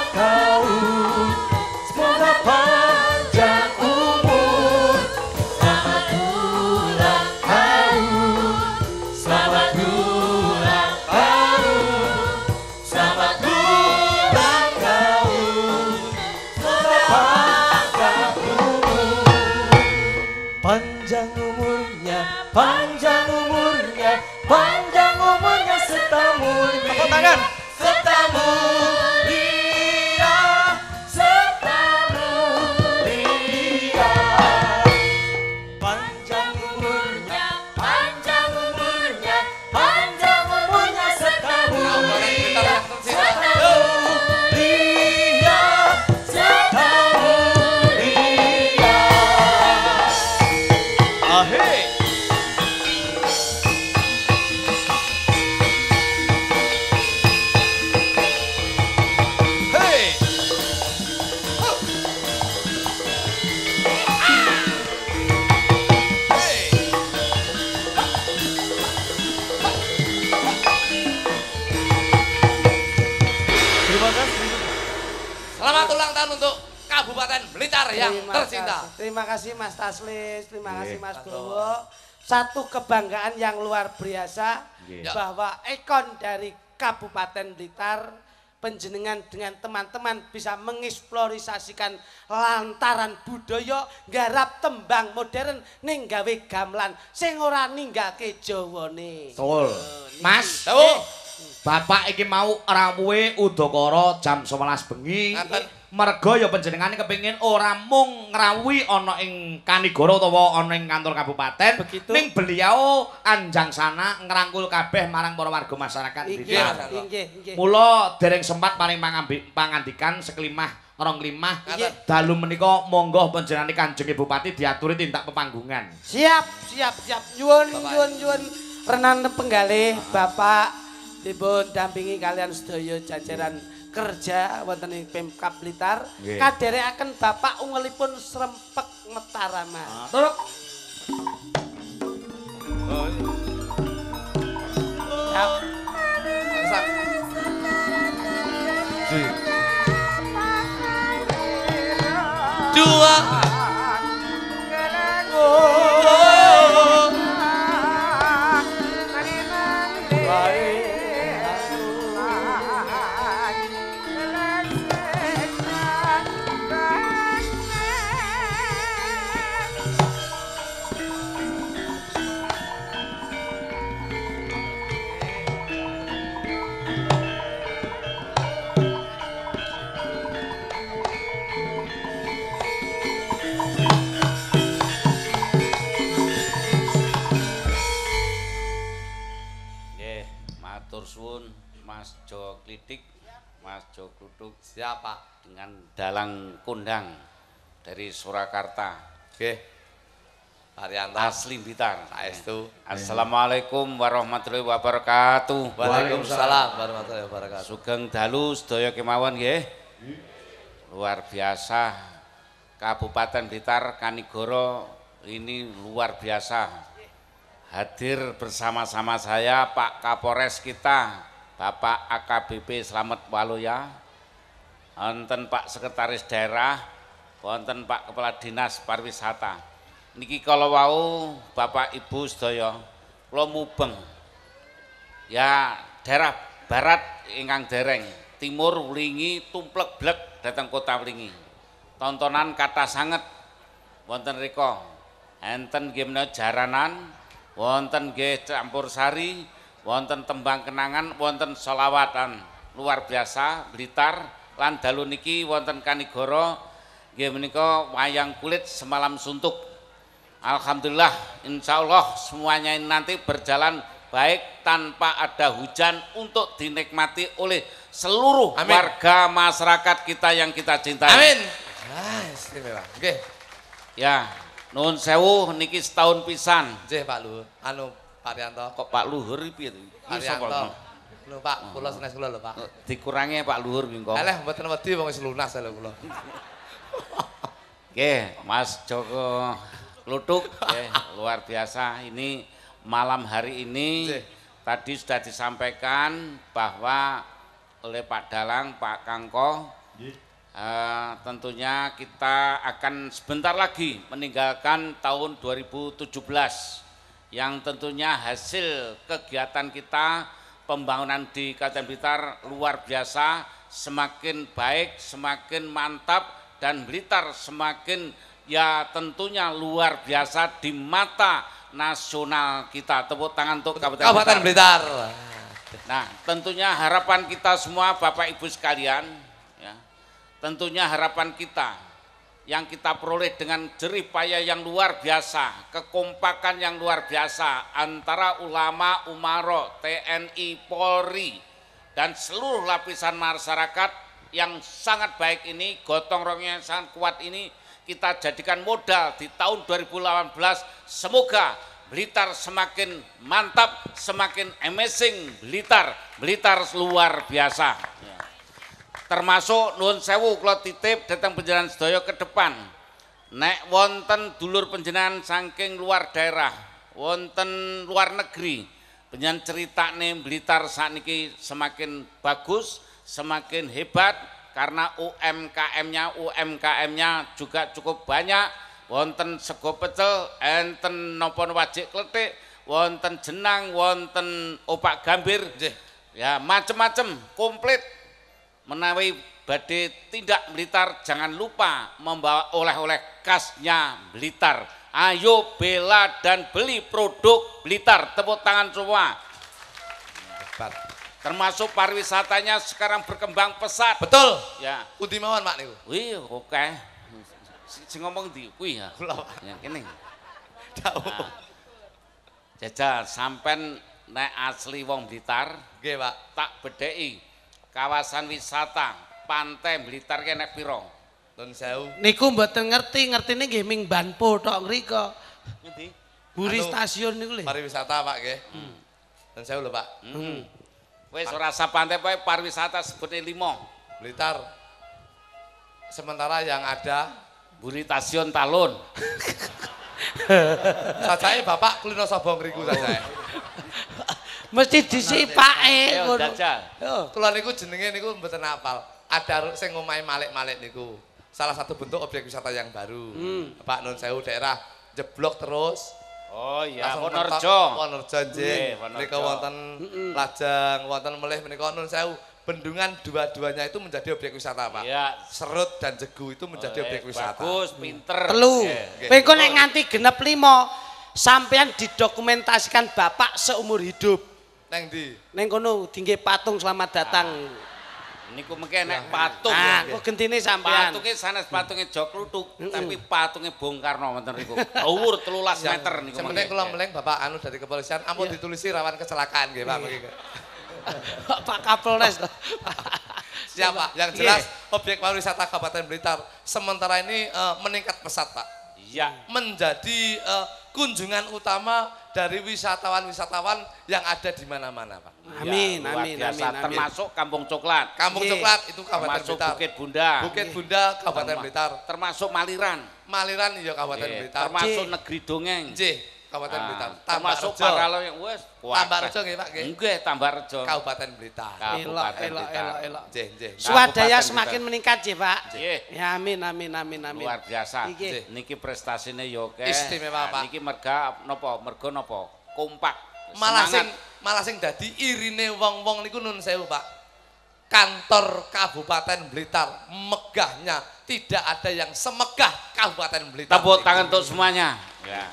Oh. Yang Terima tercinta. kasih. Terima kasih Mas Taslis, terima kasih Mas Bowo. Satu kebanggaan yang luar biasa Nggih. bahwa ikon dari Kabupaten Blitar penjenengan dengan teman-teman bisa mengeksplorasikan lantaran budaya garap tembang modern ning gawe gamelan sing ora ninggake jawane. Betul. Mas, Tahu? Bapak iki mau rawuhe udakara jam 11 bengi. Ngaten. Merga ya panjenengane kepengin ora mung ngrawuhi ana ing Kanigoro utawa ana ing kantor kabupaten, Begitu. ning beliau anjang sana ngrangkul kabeh marang para warga masyarakat inggih. Mula dereng sempat paring pangambi- pangandikan seklimah rong limah dalu menika monggo panjenengane Kanjeng Bupati diaturi tindak pepanggungan. Siap, siap, siap. Nyuwun, nyuwun, nyuwun. Renan penggalih Bapak dipun dampingi kalian sedaya jajaran kerja wonten ing Pemkab Blitar. Kaderekaken Bapak ungelipun Srempek Metarama. Turuk. Siap. Sak. Dua. Siapa? dengan Dalang Kundang dari Surakarta, Nggih. Arianto. asli Blitar. Saestu. Assalamualaikum warahmatullahi wabarakatuh. Waalaikumsalam warahmatullahi wabarakatuh. Sugeng dalu sedaya kemawon nggih. Luar biasa. Kabupaten Blitar Kanigoro ini luar biasa. Hadir bersama-sama saya Pak Kapolres kita, Bapak AKBP Slamet Waluya. Wonten Pak Sekretaris Daerah, wonten Pak Kepala Dinas Pariwisata. Niki kalau wau Bapak Ibu sedaya kula mubeng. Ya daerah barat ingkang dereng timur wlingi tumplek blek dateng kota wlingi tontonan kata sanget wonten rika. Enten menawi jaranan wonten nggih campur sari wonten tembang kenangan wonten selawatan. Luar biasa Blitar lan dalu niki wonten Kanigoro nggih menika wayang kulit semalam suntuk Alhamdulillah, insya Allah semuanya ini nanti berjalan baik tanpa ada hujan untuk dinikmati oleh seluruh Amin. warga masyarakat kita yang kita cintai. Amin. Ah, istimewa. Nggih. Ya, nun sewu niki setahun pisan. Nggih Pak Luhur. Anu Pak Arianto. Kok Pak Luhur piye to? Iki sapa? Lho Pak, kula senes kula lho Pak. Dikurangi Pak Luhur ki engko. Alah mboten wedi wong wis lunas lho kula. Oke, Mas Joko Lutuk, luar biasa. Ini malam hari ini Nggih. tadi sudah disampaikan bahwa oleh Pak Dalang, Pak Kangko, eh, tentunya kita akan sebentar lagi meninggalkan tahun 2017 yang tentunya hasil kegiatan kita pembangunan di Kabupaten Blitar luar biasa, semakin baik, semakin mantap dan Blitar semakin ya tentunya luar biasa di mata nasional kita. Tepuk tangan untuk Kabupaten, Kabupaten Blitar. Blitar. Nah, tentunya harapan kita semua Bapak Ibu sekalian, ya, tentunya harapan kita yang kita peroleh dengan jerih payah yang luar biasa, kekompakan yang luar biasa antara ulama, umaro, TNI, Polri, dan seluruh lapisan masyarakat yang sangat baik ini, gotong royong yang sangat kuat ini, kita jadikan modal di tahun 2018. Semoga Blitar semakin mantap, semakin amazing Blitar, Blitar luar biasa. Termasuk nuwun sewu kula titip datang penjenengan sedaya ke depan. Nek wonten dulur penjenengan saking luar daerah, wonten luar negeri, penjenengan ceritane Blitar sakniki semakin bagus, semakin hebat karena UMKM-nya UMKM-nya juga cukup banyak wonten sego pecel, enten napa wajik kletik, wonten jenang, wonten opak gambir, ya macem-macem komplit. Menawi badhe tindak Blitar jangan lupa membawa oleh-oleh khasnya Blitar. Ayo bela dan beli produk Blitar. Tepuk tangan semua. Termasuk pariwisatanya sekarang berkembang pesat. Betul. Ya. Undi mawon Mak niku. Wih, oke. Si si ngomong di kuwi ya. Kula. Ya kene. Dawuh. Nah, Jajal sampean nek asli wong Blitar Nggih Pak. tak bedheki kawasan wisata pantai Blitar ki nek pira? Nun sewu. Niku mboten ngerti, ngertine nggih ming Banpo tok ngrika. Ngendi? Buri Anu, stasiun niku lho. Pariwisata Pak nggih. Nun sewu lho Pak. Hmm. Wis ora sa pantai pokoke pariwisata sebutne limo. Blitar. Sementara yang ada Buri Stasiun Talun. sajae Bapak kulino sapa ngriku sajae. Mesti disipake Ayo ngono. Kula niku jenenge niku mboten apal. Ada sing ngomahe malik-malik niku. Salah satu bentuk objek wisata yang baru. Pak Nun Sewu daerah jeblok terus. Oh iya, Wonorejo. Wonorejo nggih. Nggih. Menika wonten lajang, wonten melih menika Nun Sewu. Bendungan dua-duanya itu menjadi objek wisata, Pak. Iya. Serut dan Jegu itu menjadi Eh, objek wisata. Bagus, pinter. Telu. Kowe engko nek nganti genep lima sampean didokumentasikan bapak seumur hidup. Neng di Neng kono tinggi patung selamat datang. Niku mengke nek patung. Ya. kok gentine sampean. Patungnya sanes patungnya Jok Lutuk, tapi patungnya Bung Karno wonten riku. Dhuwur 13 meter niku. Mengke. kula meleng Bapak anu dari kepolisian ampun ditulisi rawan kecelakaan nggih Pak. Mriki. Pak Kapolres. Siapa? Yang jelas objek pariwisata Kabupaten Blitar sementara ini eh, meningkat pesat Pak. Iya. Menjadi eh, kunjungan utama dari wisatawan-wisatawan yang ada di mana-mana Pak. Amin, Ya, amin, biasa. amin, amin. Termasuk Kampung Coklat. Kampung Iya. Coklat itu Kabupaten Termasuk Blitar. Bukit Bunda. Bukit Bunda Kabupaten Terma- Blitar. Termasuk Maliran. Maliran iya Kabupaten Iya, Blitar. Termasuk J. Negeri Dongeng. Kabupaten Ah, Blitar. termasuk. Paralo yang wes. Tambarjo nggih Pak nggih. Nggih, Tambarjo. Kabupaten Blitar. Elok, Kabupaten elok, Blitar. elok, elok. J J. Swadaya semakin Blitar. meningkat ya Pak. Nggih. Ya amin, amin, amin, amin. Luar biasa. Iki. Niki prestasine yo oke. Istimewa, Pak. Niki merga napa? Mergo napa? Kompak. malah sing malah sing dadi irine wong-wong niku nun sewu Pak. Kantor Kabupaten Blitar megahnya tidak ada yang semegah Kabupaten Blitar. Tepuk tangan untuk semuanya. Ya.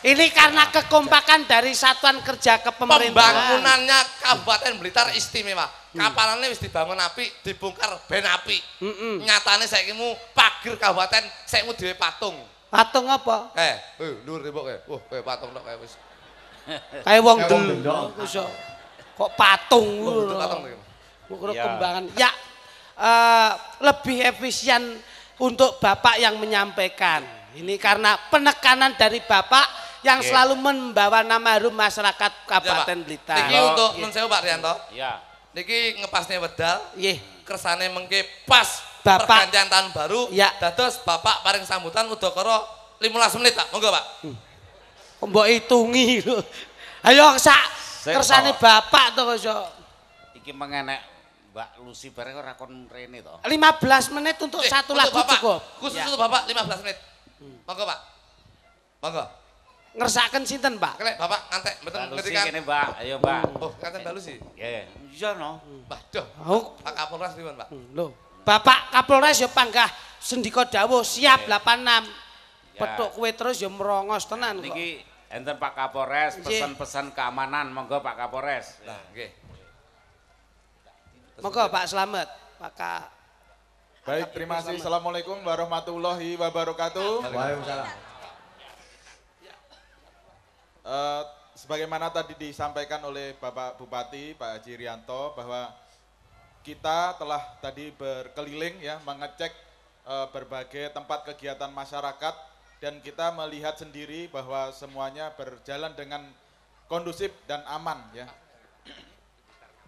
Ini karena kekompakan dari satuan kerja kepemerintahan. Pembangunannya Kabupaten Blitar istimewa. Kapalannya wis dibangun api, dibongkar ben api. Mm-mm. Nyatane saiki mu pager kabupaten saiki mu dhewe patung. Patung apa? Eh, eh lur tembok eh. Wah, kayak patung tok kayak wis. Kayak wong dendok. Iso. Kok patung lho. patung Ya. kembangan. Ya, eh, lebih efisien untuk Bapak yang menyampaikan. Ini karena penekanan dari Bapak yang Oke. selalu membawa nama harum masyarakat Ya, Pak. Kabupaten Blitar. Niki untuk Iya. nun sewu Pak Rianto. Ya. Niki ngepasnya wedal, Iya. kersane mengke pas Bapak. pergantian tahun baru. Ya. Dados Bapak paring sambutan udakara 15 menit Pak. Monggo Pak. Kok Mbok hitungi lho. Ayo sak kersane Pak. Bapak to kok iso. Iki mengenek Mbak Lucy bareng ora kon rene to. 15 menit untuk Eh, satu untuk lagu Bapak. cukup. Khusus Ya. untuk Bapak 15 menit. Monggo Pak. Monggo. Ngersaken sinten, Pak? Kelek Bapak ngantek mboten Lucy ngetikan. kene Mbak. Ayo Mbak. Oh, ngantek Mbak Lucy. Ya. Iya no. Doh. Oh, Pak Kapolres pripun, Pak? lho. Bapak Kapolres ya panggah sendika dawuh siap 86. Ya. Petuk kue terus ya merongos tenan kok. Niki enten Pak Kapolres Nggih. pesan-pesan keamanan monggo Pak Kapolres. Nah, nggih. Monggo Pak Slamet, Pak Baik, terima kasih. Assalamualaikum warahmatullahi wabarakatuh. Waalaikumsalam. Eh, sebagaimana tadi disampaikan oleh Bapak Bupati Pak Haji Rianto bahwa kita telah tadi berkeliling ya mengecek eh, berbagai tempat kegiatan masyarakat dan kita melihat sendiri bahwa semuanya berjalan dengan kondusif dan aman ya.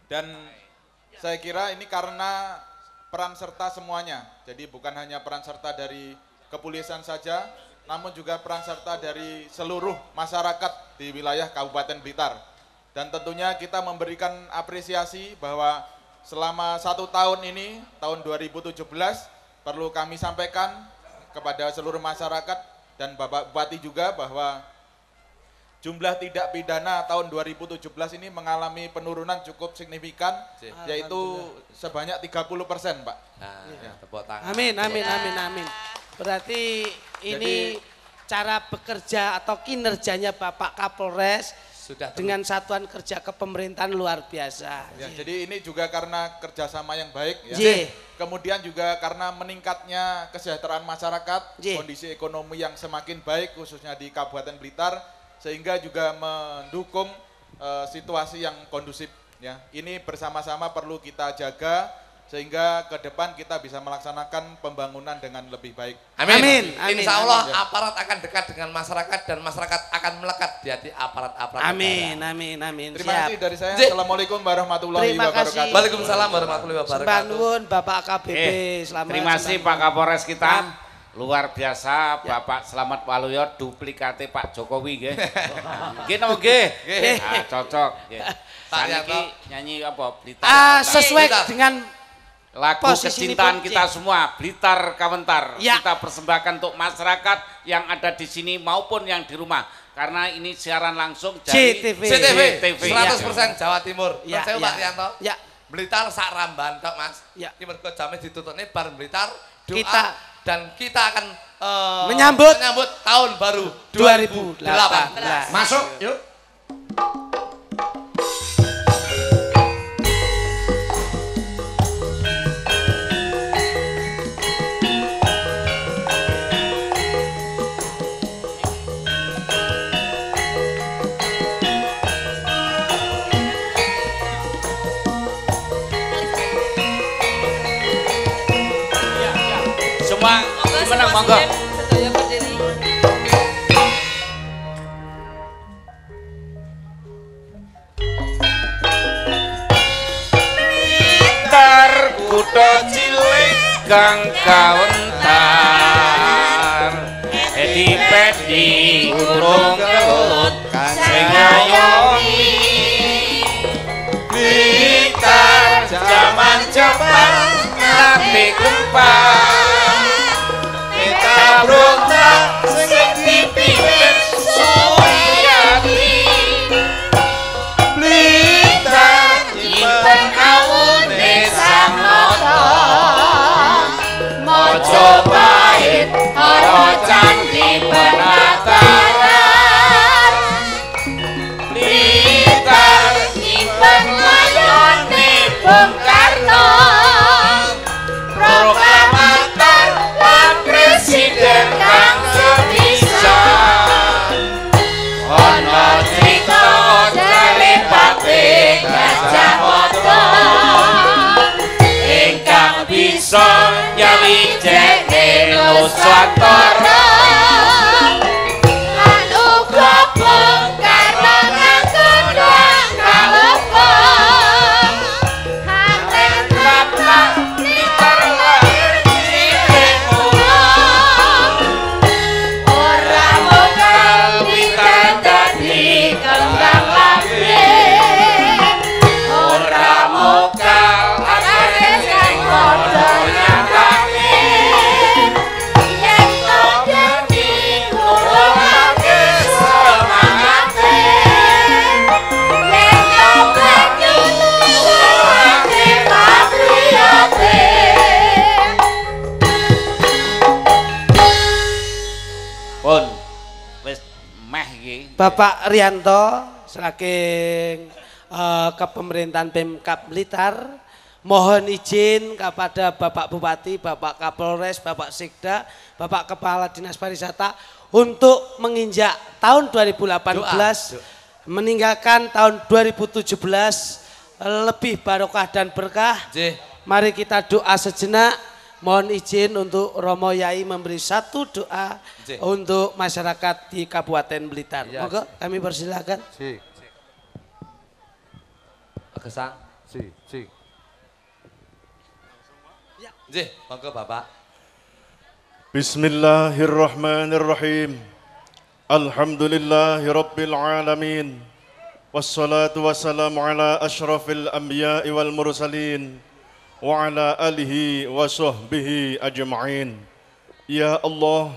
Dan saya kira ini karena peran serta semuanya. Jadi bukan hanya peran serta dari kepolisian saja, namun juga peran serta dari seluruh masyarakat di wilayah Kabupaten Blitar. Dan tentunya kita memberikan apresiasi bahwa selama satu tahun ini, tahun 2017, perlu kami sampaikan kepada seluruh masyarakat dan Bapak Bupati juga bahwa jumlah tidak pidana tahun 2017 ini mengalami penurunan cukup signifikan, yaitu sebanyak 30 persen, Pak. Nah, Iya. tepuk tangan. Amin, amin, amin, amin. Berarti ini cara bekerja atau kinerjanya Bapak Kapolres Sudah dengan satuan kerja kepemerintahan luar biasa. Ya, jadi ini juga karena kerjasama yang baik ya. J. Kemudian juga karena meningkatnya kesejahteraan masyarakat, J. kondisi ekonomi yang semakin baik khususnya di Kabupaten Blitar, sehingga juga mendukung eh, situasi yang kondusif. Ya, ini bersama-sama perlu kita jaga sehingga ke depan kita bisa melaksanakan pembangunan dengan lebih baik. Amin. Amin, amin, Insya Allah amin. aparat akan dekat dengan masyarakat dan masyarakat akan melekat di hati aparat-aparat. Amin, negara. amin, amin. Terima Siap. kasih dari saya. J. Assalamualaikum warahmatullahi Terima kasih. wabarakatuh. Waalaikumsalam warahmatullahi wabarakatuh. nuwun Bapak KBB. Eh, Selamat terima kasih Pak. Kapolres kita. Ya. Luar biasa Bapak Selamat Waluyo duplikate Pak Jokowi nggih. Nggih no nggih. Nggih. Ah, cocok nggih. Saniki nyanyi apa? Blitar. Ah, sesuai Blitar. dengan lagu posisi kecintaan kita semua Blitar Kawentar Ya. kita persembahkan untuk masyarakat yang ada di sini maupun yang di rumah karena ini siaran langsung dari CTV. CTV, CTV. 100% Jawa Timur. Ya, Saya ya. Pak Rianto. Ya. Blitar sak ramban tok Mas. Ya. Iki mergo jame ditutupne bar Blitar doa Kita- dan kita akan eh, Menyambut- menyambut tahun baru 2018. 2018. Masuk, yuk. Monggo. Sedaya berdiri. Tar kutha cilik kang kawentar. Edi pedi urung kelut sing ngayomi. Blitar zaman Jepang nabi gempar. Bro. sua. Bapak Rianto saking eh, kepemerintahan Pemkap Blitar mohon izin kepada Bapak Bupati, Bapak Kapolres, Bapak Sekda, Bapak Kepala Dinas Pariwisata untuk menginjak tahun 2018 meninggalkan tahun 2017 lebih barokah dan berkah. Nggih. Mari kita doa sejenak. Mohon izin untuk Romo Yai memberi satu doa Nggih. untuk masyarakat di Kabupaten Blitar. Ya, Monggo kami persilakan. Si, Gesang. si, si. Nggih, monggo Bapak. Bismillahirrahmanirrahim. Alhamdulillahi rabbil alamin. Wassalatu wassalamu ala ashrafil anbiya'i wal mursalin alihi wa sahbihi ajma'in. Ya Allah,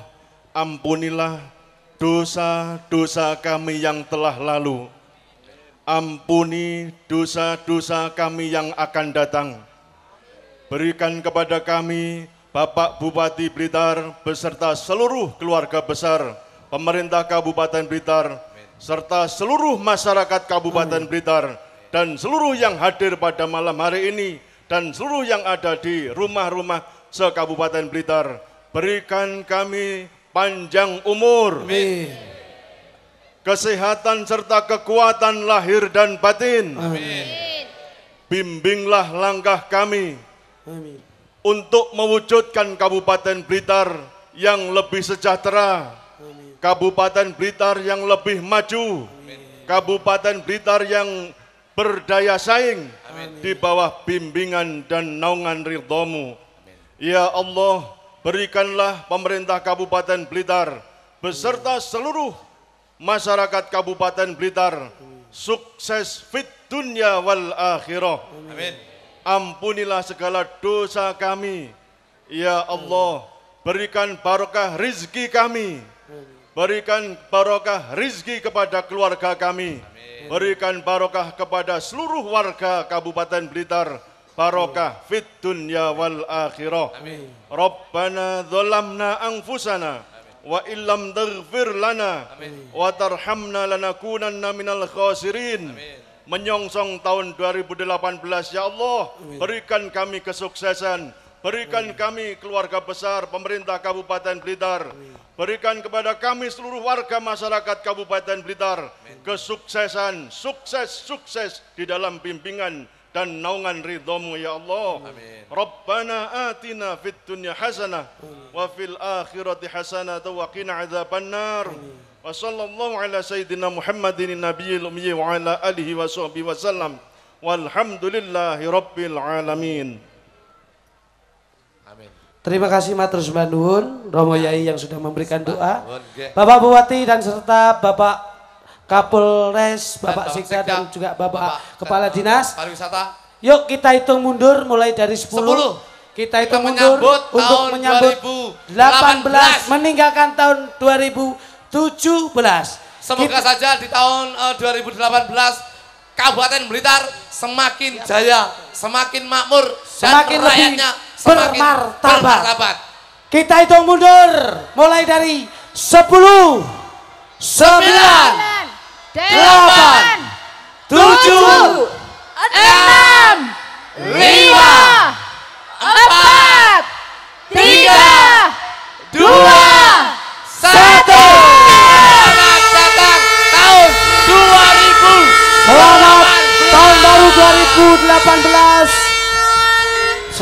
ampunilah dosa-dosa kami yang telah lalu. Ampuni dosa-dosa kami yang akan datang. Berikan kepada kami Bapak Bupati Blitar beserta seluruh keluarga besar pemerintah Kabupaten Blitar serta seluruh masyarakat Kabupaten Blitar dan seluruh yang hadir pada malam hari ini dan seluruh yang ada di rumah-rumah se-Kabupaten Blitar. Berikan kami panjang umur, kesehatan serta kekuatan lahir dan batin. Bimbinglah langkah kami Amin. untuk mewujudkan Kabupaten Blitar yang lebih sejahtera, Kabupaten Blitar yang lebih maju, Kabupaten Blitar yang berdaya saing di bawah bimbingan dan naungan ridhomu. Ya Allah, berikanlah pemerintah Kabupaten Blitar beserta seluruh masyarakat Kabupaten Blitar sukses fit dunia wal akhirah. Amin. Ampunilah segala dosa kami. Ya Allah, berikan barokah rizki kami. Berikan barokah rizki kepada keluarga kami. Berikan barokah kepada seluruh warga Kabupaten Blitar. Barokah fit dunya wal akhirah. Rabbana zalamna anfusana wa illam taghfir lana wa tarhamna lanakunanna minal khasirin. Menyongsong tahun 2018 ya Allah, berikan kami kesuksesan, berikan kami keluarga besar pemerintah Kabupaten Blitar, berikan kepada kami seluruh warga masyarakat Kabupaten Blitar kesuksesan, sukses, sukses di dalam bimbingan dan naungan ridhamu ya Allah. Amin. Rabbana atina fid dunya hasanah wa fil akhirati hasanah wa qina adzaban nar. Wa sallallahu ala sayyidina Muhammadin nabiyil ummi wa ala alihi wa sahbihi wa sallam. Walhamdulillahi rabbil alamin. Terima kasih matur sembah nuwun Romo Yai yang sudah memberikan doa. Bapak Bupati dan serta Bapak Kapolres, Bapak Sekda, dan juga Bapak, Bapak Kepala eh, Dinas. Pariwisata. Yuk kita hitung mundur mulai dari 10. Sepuluh. Kita Kita hitung mundur menyambut untuk menyambut 18 2018. meninggalkan tahun 2017. Semoga Kita- saja di tahun eh, 2018 Kabupaten Blitar semakin jaya, semakin makmur Semakin dan lebih rakyatnya bermartabat. bermartabat. Kita hitung mundur mulai dari 10 9 8 7 6 5 4 3 2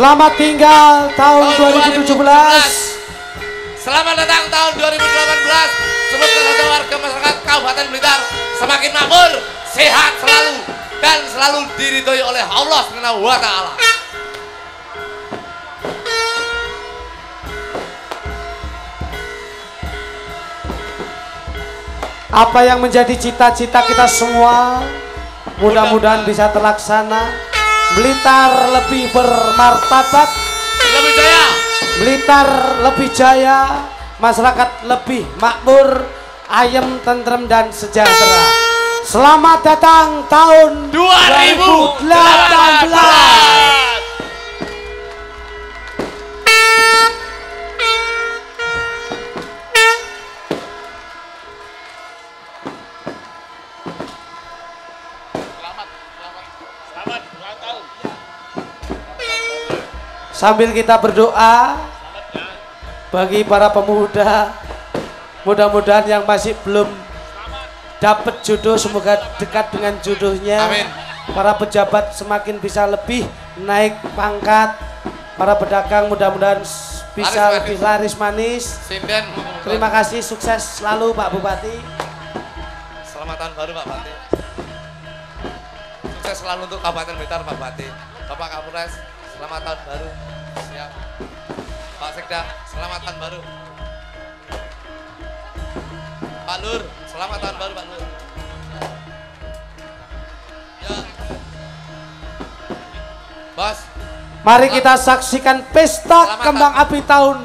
Selamat tinggal tahun 2017. Selamat datang tahun 2018. Semoga saja warga masyarakat Kabupaten Blitar semakin makmur, sehat selalu dan selalu diridhoi oleh Allah Subhanahu wa taala. Apa yang menjadi cita-cita kita semua mudah-mudahan bisa terlaksana. Blitar lebih bermartabat, Lebih jaya. Blitar lebih jaya, masyarakat lebih makmur, ayem, tentrem dan sejahtera. Selamat datang tahun 2018. Sambil kita berdoa bagi para pemuda, mudah-mudahan yang masih belum dapat jodoh semoga dekat dengan jodohnya. Amin. Para pejabat semakin bisa lebih naik pangkat. Para pedagang mudah-mudahan bisa Laris lebih laris manis. Sinden. Terima kasih, sukses selalu Pak Bupati. Selamat tahun baru Pak Bupati. Sukses selalu untuk Kabupaten Blitar Pak Bupati. Bapak Kapolres, selamat tahun baru. Siap. Pak Sekda, selamat tahun baru. Pak Lur, selamat tahun baru Pak Lur. Ya. Bos, Mari kita saksikan pesta Selamat kembang tahun. api tahun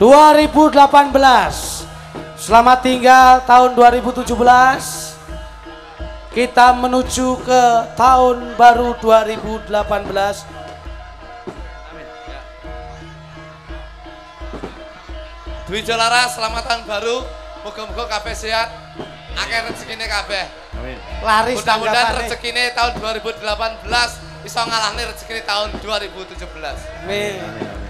2018. Selamat tinggal tahun 2017. Kita menuju ke tahun baru 2018. Dwi Jolara, selamat tahun baru. Moga-moga kabeh sehat. Akeh rezekine kabeh. Laris Mudah-mudahan tanggapane. rezekine tahun 2018 iso ngalahne rezekine tahun 2017. Amin. Nggih,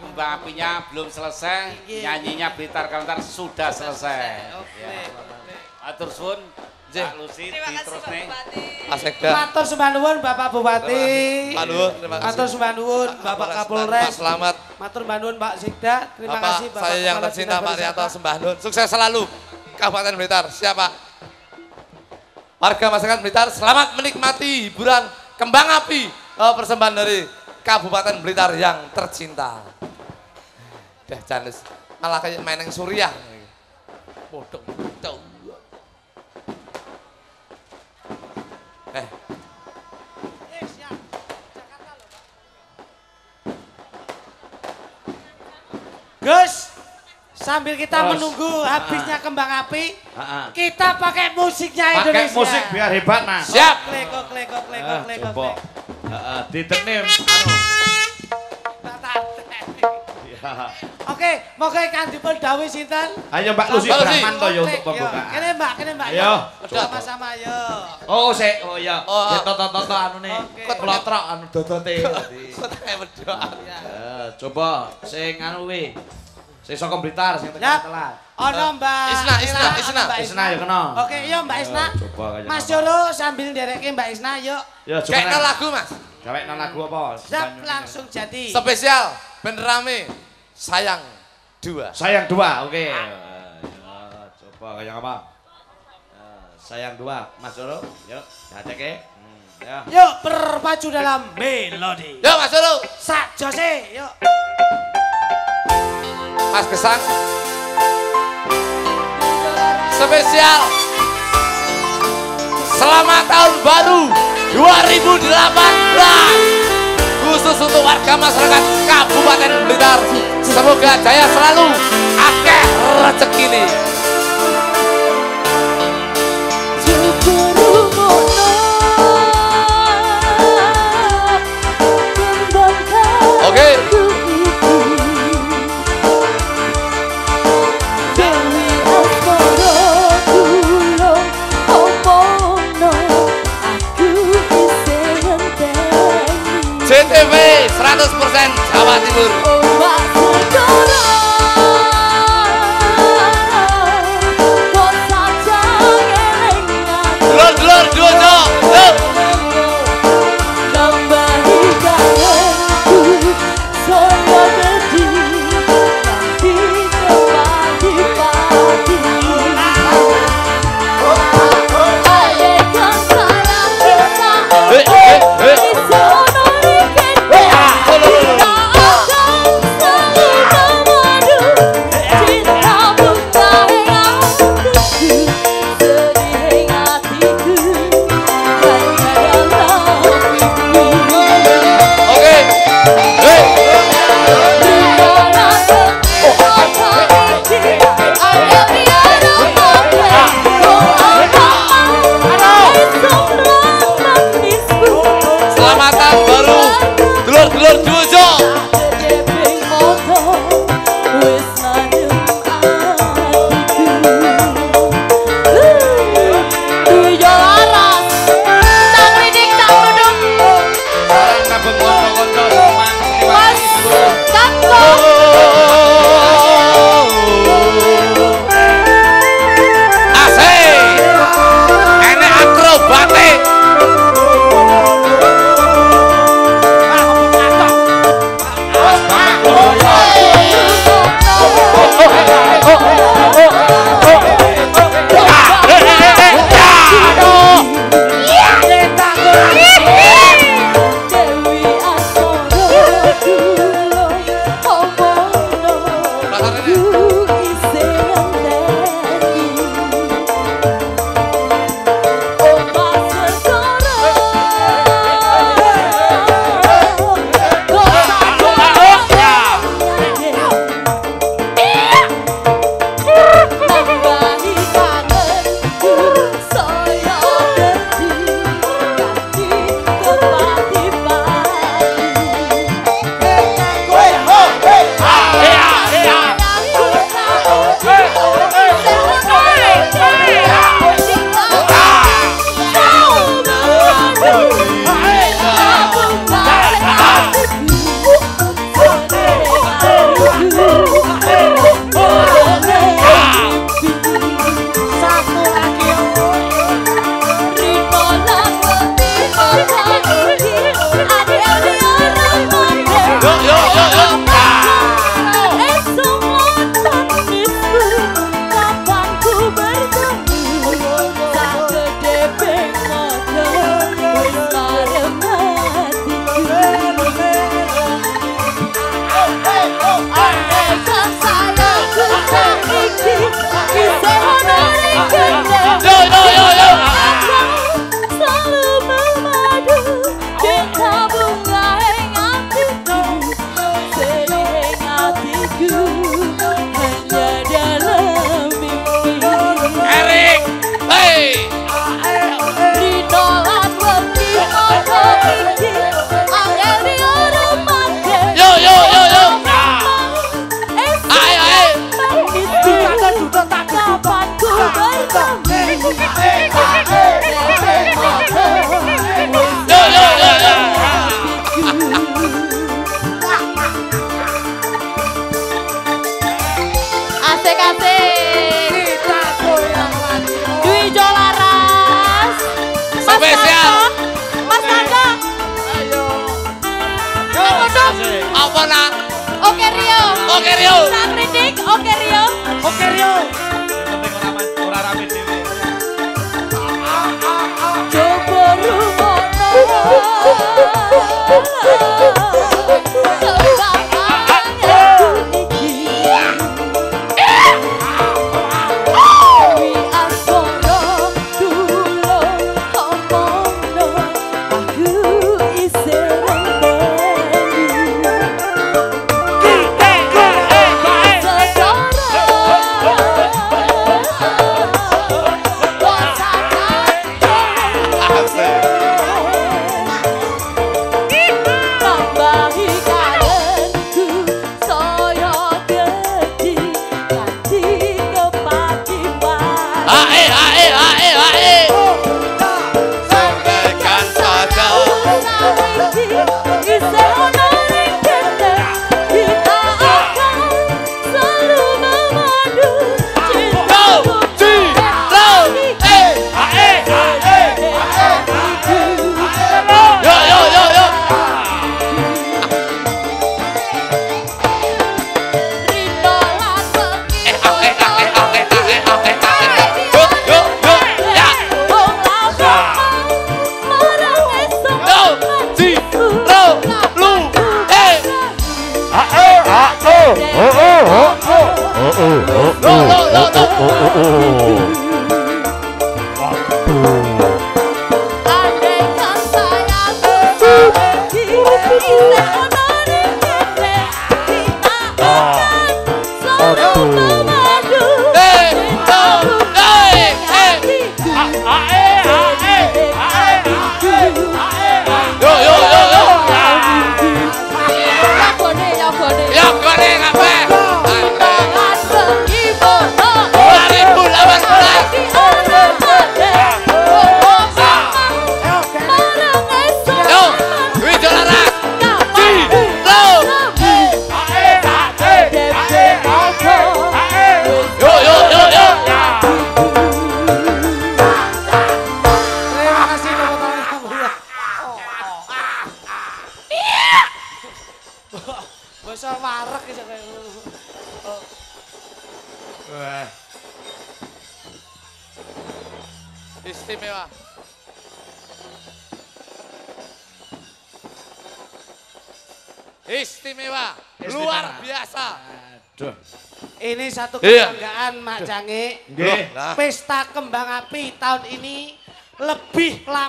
kembang apinya belum selesai, nyanyinya Blitar Kalentar sudah selesai. Oke. Ya. Matur suwun, Pak Lusi, terus nih. Pak Sekda. Matur sembah nuwun Bapak Bupati. Pak Nuwun, terima kasih. Matur sembah nuwun Bapak Kapolres. Pak Selamat. Matur sembah nuwun Pak Sekda. Terima Bapak, kasih Bapak saya yang tercinta Pak Rianto Pariwisata. Sembah. Sukses selalu. Kabupaten Blitar, siapa? Warga masyarakat Blitar, selamat menikmati hiburan kembang api eh, persembahan dari Kabupaten Blitar yang tercinta. Dah Janis, malah kayak main yang Suriah. Bodoh, bodoh. Eh, Gus, sambil kita Gus. menunggu habisnya kembang api, Heeh. kita pakai musiknya Pakai Indonesia. musik biar hebat, Mas. Siap. Klik, klik, klik, klik, Ah, klik, coba. klik. ditenim. Oke, moga ikan dipel dawi sinten. Ayo Mbak Lusi Brahman to ya untuk pembukaan. Kene Mbak, kene Mbak. Yo. Sama-sama ya. Oh, sik. Oh iya. Ya to to to to anune. Kelotrok anu dodote. Kok tak wedok. Ya, coba sing anu we. Sing saka Blitar sing Ya. tekan telat. Ono Mbak. Isna, Isna, Isna. Isna yo kena. Oke, yo Mbak Isna. Coba kaya Mas. Jolo sambil ndereke Mbak Isna yuk. Ya, coba. Kayak lagu mas. Gawekno lagu apa? Siap langsung jadi. Spesial, rame. Sayang dua. Sayang dua, oke. Ya, coba kayak apa? Ya, sayang dua, Mas Jolo. Yuk. Hmm, ya. Yuk berpacu dalam melodi. Yuk Mas Dulu. Sak jose, yuk. Mas Gesang. Spesial. Selamat tahun baru 2018. Khusus untuk warga masyarakat Kabupaten Blitar. Semoga jaya selalu. Akeh rezeki nih. 100% Jawa Timur.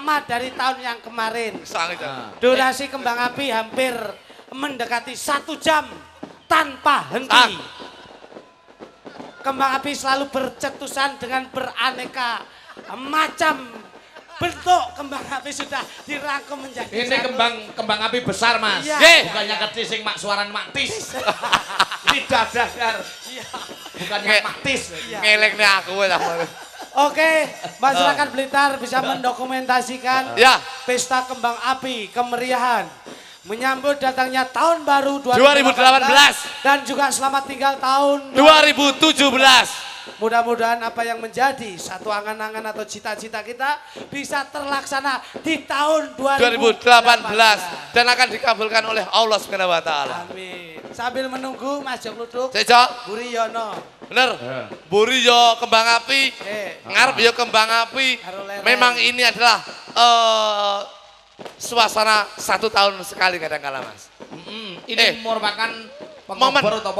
Lama dari tahun yang kemarin. Durasi kembang api hampir mendekati satu jam tanpa henti. Kembang api selalu bercetusan dengan beraneka macam bentuk kembang api sudah dirangkum menjadi Ini satu. kembang kembang api besar, Mas. Iya. Nggih. Bukannya kecil sing mak suaran maktis. Tidak dadar. Iya. Bukannya Nggih. maktis. Ngelek nih aku ya. Oke, masyarakat Blitar bisa mendokumentasikan Ya, pesta kembang api kemeriahan menyambut datangnya tahun baru 2018 dan juga selamat tinggal tahun 2017. Mudah-mudahan apa yang menjadi satu angan-angan atau cita-cita kita bisa terlaksana di tahun 2018 2018. dan akan dikabulkan oleh Allah Subhanahu wa taala. Amin. Sambil menunggu Mas Jok Luduk, Cecok, Buri Yono. bener. Buri yo kembang api, Eh, ngarep yo kembang api. Memang ini adalah eh, suasana satu tahun sekali kadang-kala mas. Mm, Eh. ini merupakan Momen. atau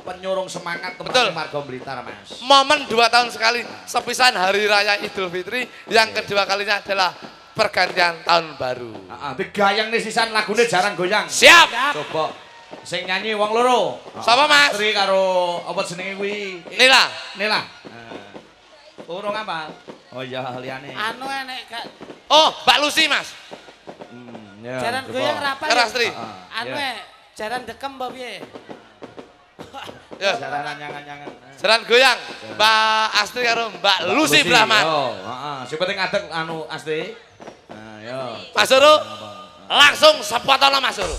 penyurung semangat Betul. kepada Marga Blitar, Mas. Momen dua tahun sekali sepisan Hari Raya Idul Fitri yang kedua kalinya adalah pergantian tahun baru. Heeh, digayang nih sisan lagune jarang goyang. Siap. Coba sing nyanyi wong loro. Sapa, Mas? Tri karo apa jenenge kuwi? Inilah Nila. Urung apa? Oh iya liyane. anu enek gak Oh, Mbak Lucy mas. Hmm, ya, jaran goyang rapa Karo Astri. Heeh, Anu ya. eh, jaran dekem apa piye? Ya, Jaranan nyangan-nyangan. jalan goyang. Mbak Astri karo Mbak Lucy Brahman. Yo, heeh, sing penting ngadeg anu Asti. Nah, yo. Mas Suru, langsung sepotong Mas Suru.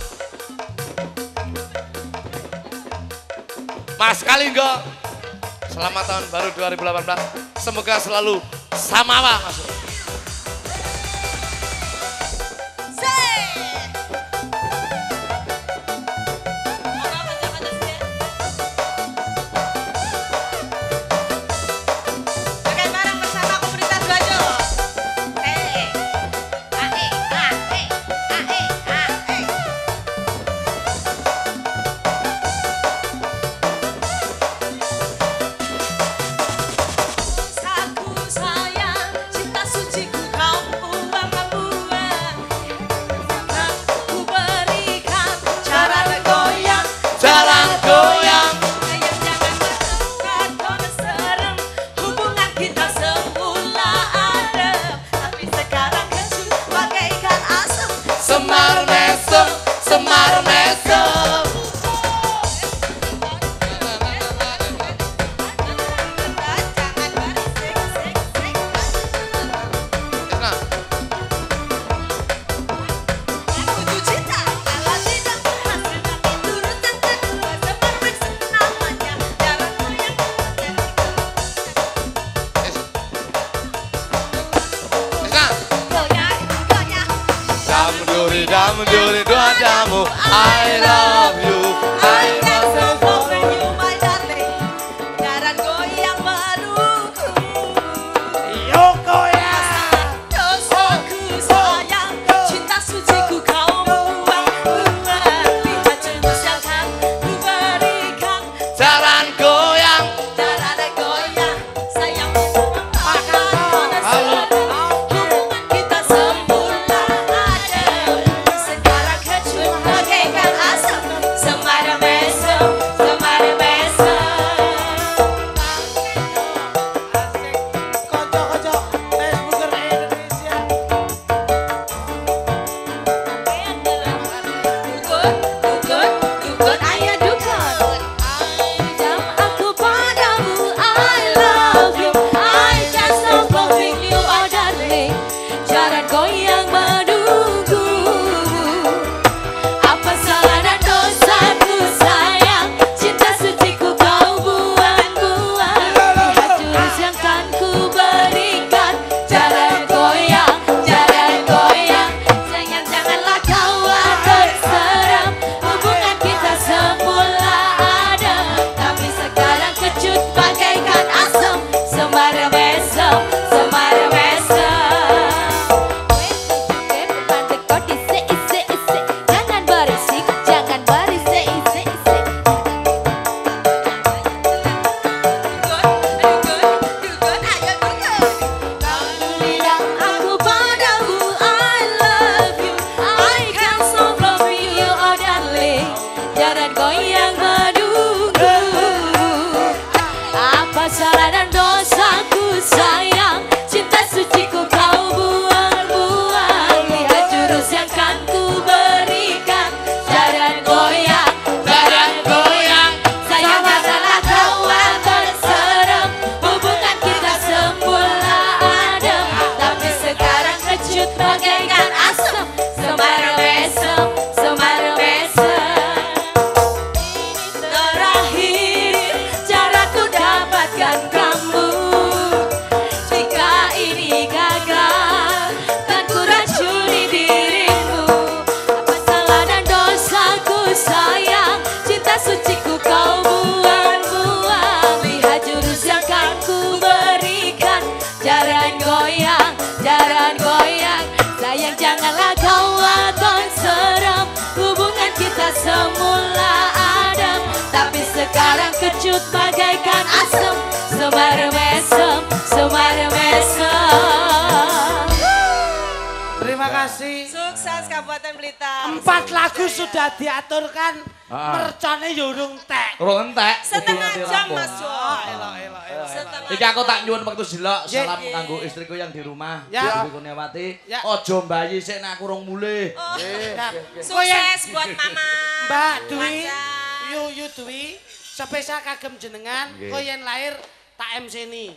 Mas Kalinggo, selamat tahun baru 2018. Semoga selalu samawa Mas Ojo mbayi sik nek aku urung mulih. Oh, Siap. Sukses buat Mama. Mbak Dwi, yu yu Dwi, spesial kagem jenengan, kok yen lahir tak MC ni.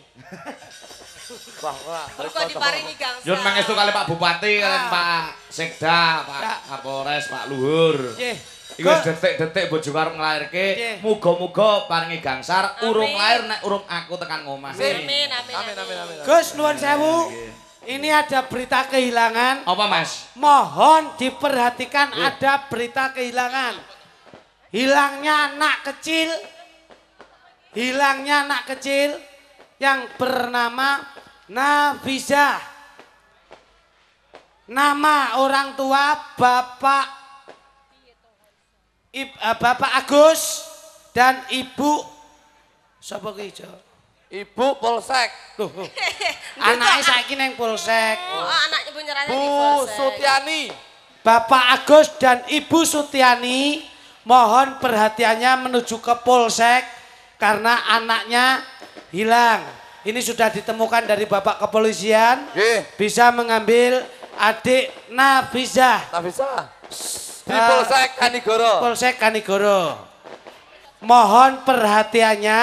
Muga diparingi gangsa. Yun mangestu kali Pak Bupati kalian Ah. Pak Sekda, Pak. Kapolres, Pak Luhur. Nggih. Iku detik-detik bojo arep nglairke. Muga-muga paringi gangsar urung lair nek urung aku tekan ngomah. Amin, amin, amin. amin. Gus nuwun sewu. Ini ada berita kehilangan. Apa Mas? Mohon diperhatikan ada berita kehilangan. Hilangnya anak kecil. Hilangnya anak kecil yang bernama Nafisa. Nama orang tua Bapak eh, Bapak Agus dan Ibu Sapa ki, Jo? Ibu Polsek Loh, loh. Anaknya saiki neng Polsek. Oh, anaknya punya Rani Bu di Polsek. Sutiani Bapak Agus dan Ibu Sutiani mohon perhatiannya menuju ke Polsek karena anaknya hilang. Ini sudah ditemukan dari Bapak kepolisian. Bisa mengambil adik Nafisa. tak bisa di Ah. Polsek Kanigoro Polsek Kanigoro. Mohon perhatiannya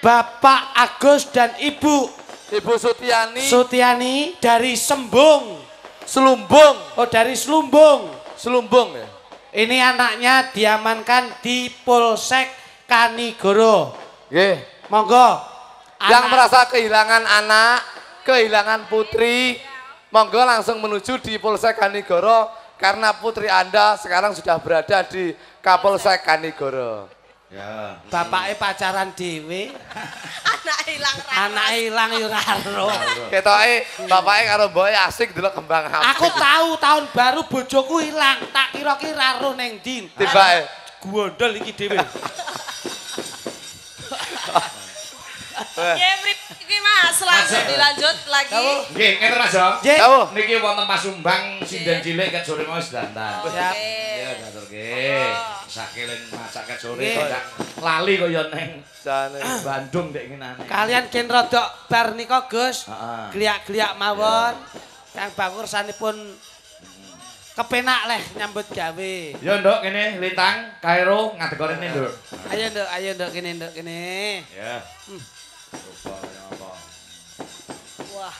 Bapak Agus dan Ibu Ibu Sutiani Sutiani dari Sembung. Selumbung Oh dari Selumbung. Selumbung ya Ini anaknya diamankan di Polsek Kanigoro. Nggih Monggo. yang anak- merasa kehilangan anak, kehilangan putri, monggo langsung menuju di Polsek Kanigoro karena putri Anda sekarang sudah berada di Kapolsek Kanigoro. Ya. Bapaknya pacaran dhewe. dewe. Anak hilang raro. Anak hilang yuk raro. Ketoknya bapaknya karo boy asik dulu kembang api. Aku tahu tahun baru bojoku ilang, Tak kira-kira raro neng ning ndi. Tibake gondol iki dhewe. Iki Mas, langsung dilanjut lagi. Nggih, ngeten Mas. Nggih. Niki wonten Pasumbang sinden cilik ket sore mau wis dandan. Siap. Ya, ngaturke. Sakeling masak sore Nggih. kok lali kaya neng. Bandung dek ngenane. Kalian gen rodok bar nika Gus. Geliak-geliak mawon. Kang Bangur sanipun kepenak leh nyambut gawe. Yo nduk kene lintang Kairo ngadeg rene nduk. Ayo nduk, ayo nduk kene nduk kene. Ya. Coba kaya apa. Wah,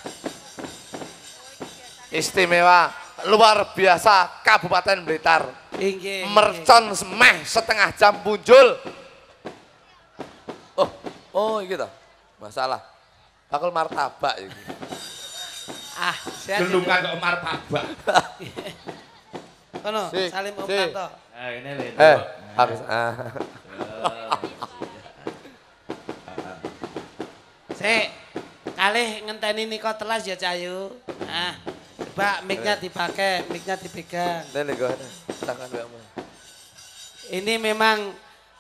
Istimewa luar biasa Kabupaten Blitar. inggih. Mercon semeh setengah jam muncul. Oh, oh gitu. Masalah. Bakul martabak iki. Ah, sehat. Gelungan kok martabak. Kono, Si, salim Om si. Tanto. Nah, ini lho. Eh, harus ah. Sik. Kalih ngenteni nika telas ya Cayu. Ah, coba mic-nya dipakai, mic-nya dipegang. Nih gue tangan kamu. Ini memang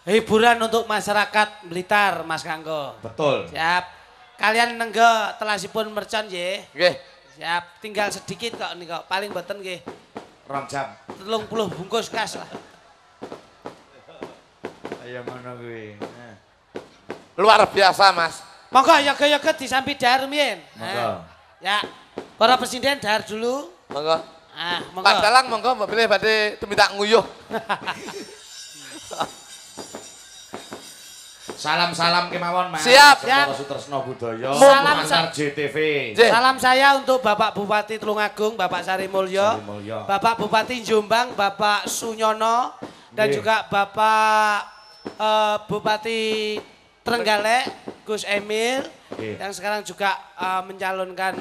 hiburan untuk masyarakat Blitar, Mas Kanggo. Betul. Siap. Kalian nenggo telasipun mercon nggih. Oke, Siap. Tinggal sedikit kok nika, paling boten nggih. Rong jam. 30 bungkus kas lah. Ayo ngono kuwi. Nah. luar biasa mas. Monggo yoga-yoga disampi dahar mien. Monggo. Ya. Para presiden dahar dulu. Monggo. Ah, monggo. Pak Dalang monggo mbak pilih badhe tuminta nguyuh. Salam-salam kemawon Mas. Siap. Saudara Sutresno Budaya. Salam, Antar JTV. Salam saya untuk Bapak Bupati Tulungagung, Bapak Sari Mulyo, Sari Mulyo. Bapak Bupati Jombang, Bapak Sunyono, dan Nggih. juga Bapak eh, Bupati Trenggalek, Gus Emil, Nggih. yang sekarang juga eh, mencalonkan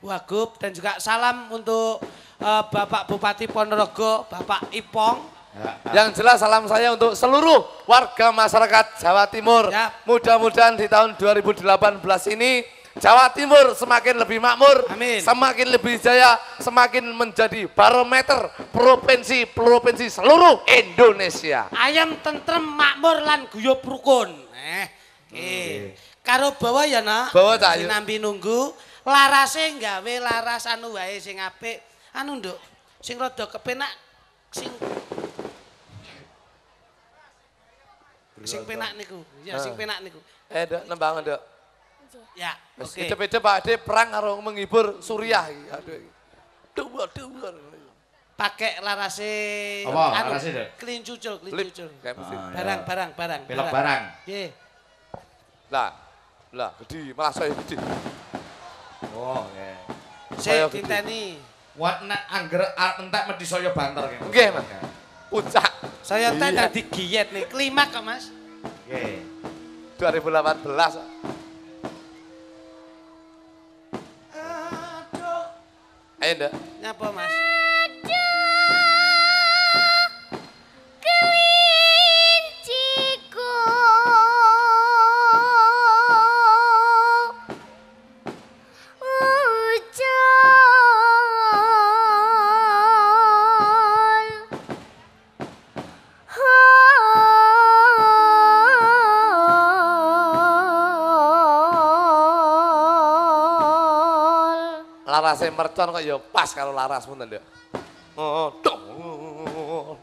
Wagub, dan juga salam untuk eh, Bapak Bupati Ponorogo, Bapak Ipong, Ya, Yang jelas salam saya untuk seluruh warga masyarakat Jawa Timur. Siap. Mudah-mudahan di tahun 2018 ini Jawa Timur semakin lebih makmur, Amin. semakin lebih jaya, semakin menjadi barometer provinsi-provinsi seluruh Indonesia. ayam tentrem makmur lan guyub rukun. Eh, oke. Karo bawa ya nak. Bawa, Cak, ayo. Sinambi nunggu. Larase nggawe laras anu wae sing apik. Anu nduk, sing rada kepenak sing sing penak niku. Ya sing Ah. penak niku. Eh, dok, nembang dok. Ya, oke. ide-ide Pak Ade perang karo menghibur Suriah iki. Aduh. duh, duh. Pakai larase Apa larase, Lip. klincucul. Kayak mesin. Ah, Barang, barang, barang. Pelok barang. Nggih. Lah, lah, gede, malah saya gede. Oh, oke. Saya Sik diteni. Wat nek angger arep entek mesti saya banter kene. Nggih, Mas. Puncak Saya teh Iya. tadi giat nih, klimak kok Mas. Nggih. 2018. Ayo, Dok. Nyapa Mas? Mercon kok ya pas karo laras punten, Dok. Oh, dong.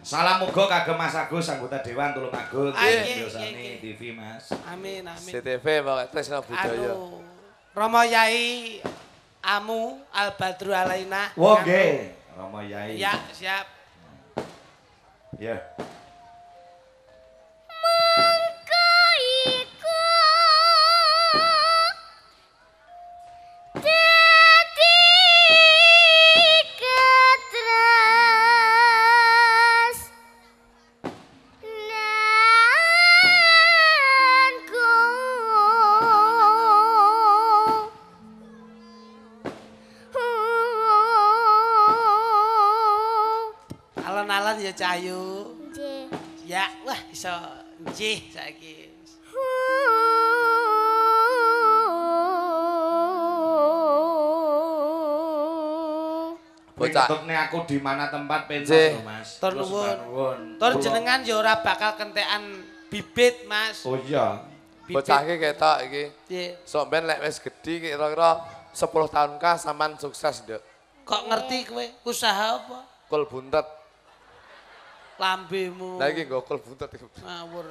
Salam muga kagem Mas Agus anggota Dewan Tulungagung. Iya, iya, Biasane. TV Mas. Amin amin. CTV Bapak Tresno Budaya. Romo Yai Amu Al Badru Alaina. Wah, nggih. Rama Yai. Ya, siap. Ya. Iku nggih saiki. Bocah. Ngetutne aku di mana tempat pentas Nggih. lho, Mas. Tur nuwun. Tur jenengan ya ora bakal kentekan bibit, Mas. Oh iya. Bocah iki ketok iki. Piye? Sok ben lek wis gedhi kira-kira 10 tahun kah sampean sukses, Nduk. Kok ngerti kowe usaha apa? Kul buntet. Lambemu. Lah iki nggo kul buntet ngawur.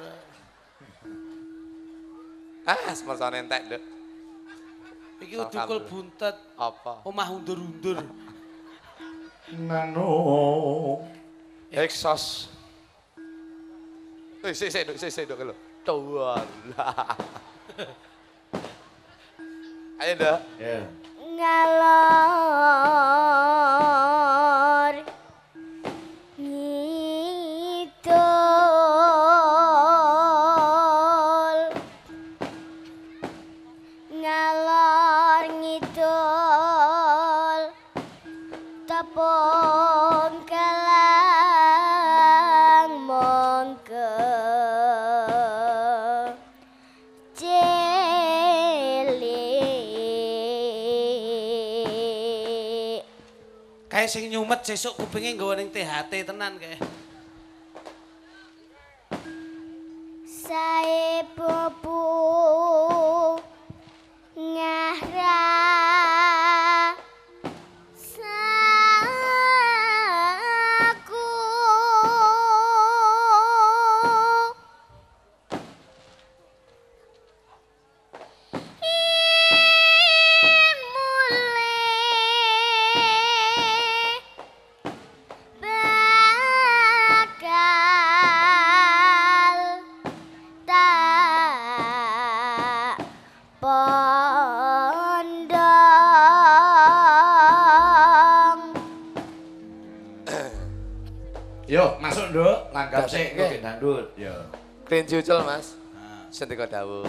Ah, semersane entek, Nduk. Iki udukul buntet, Apa? omah undur-undur. Nano. Exos. Eh, sik sik, Nduk, sik sik, Nduk lho. Tuwar. Ayo, Nduk. Ya. ngalor sesuk kupinge nggawa ning THT tenan kae. gandul. Yo. Tinju cel mas. Nah. Sentiko dawuh.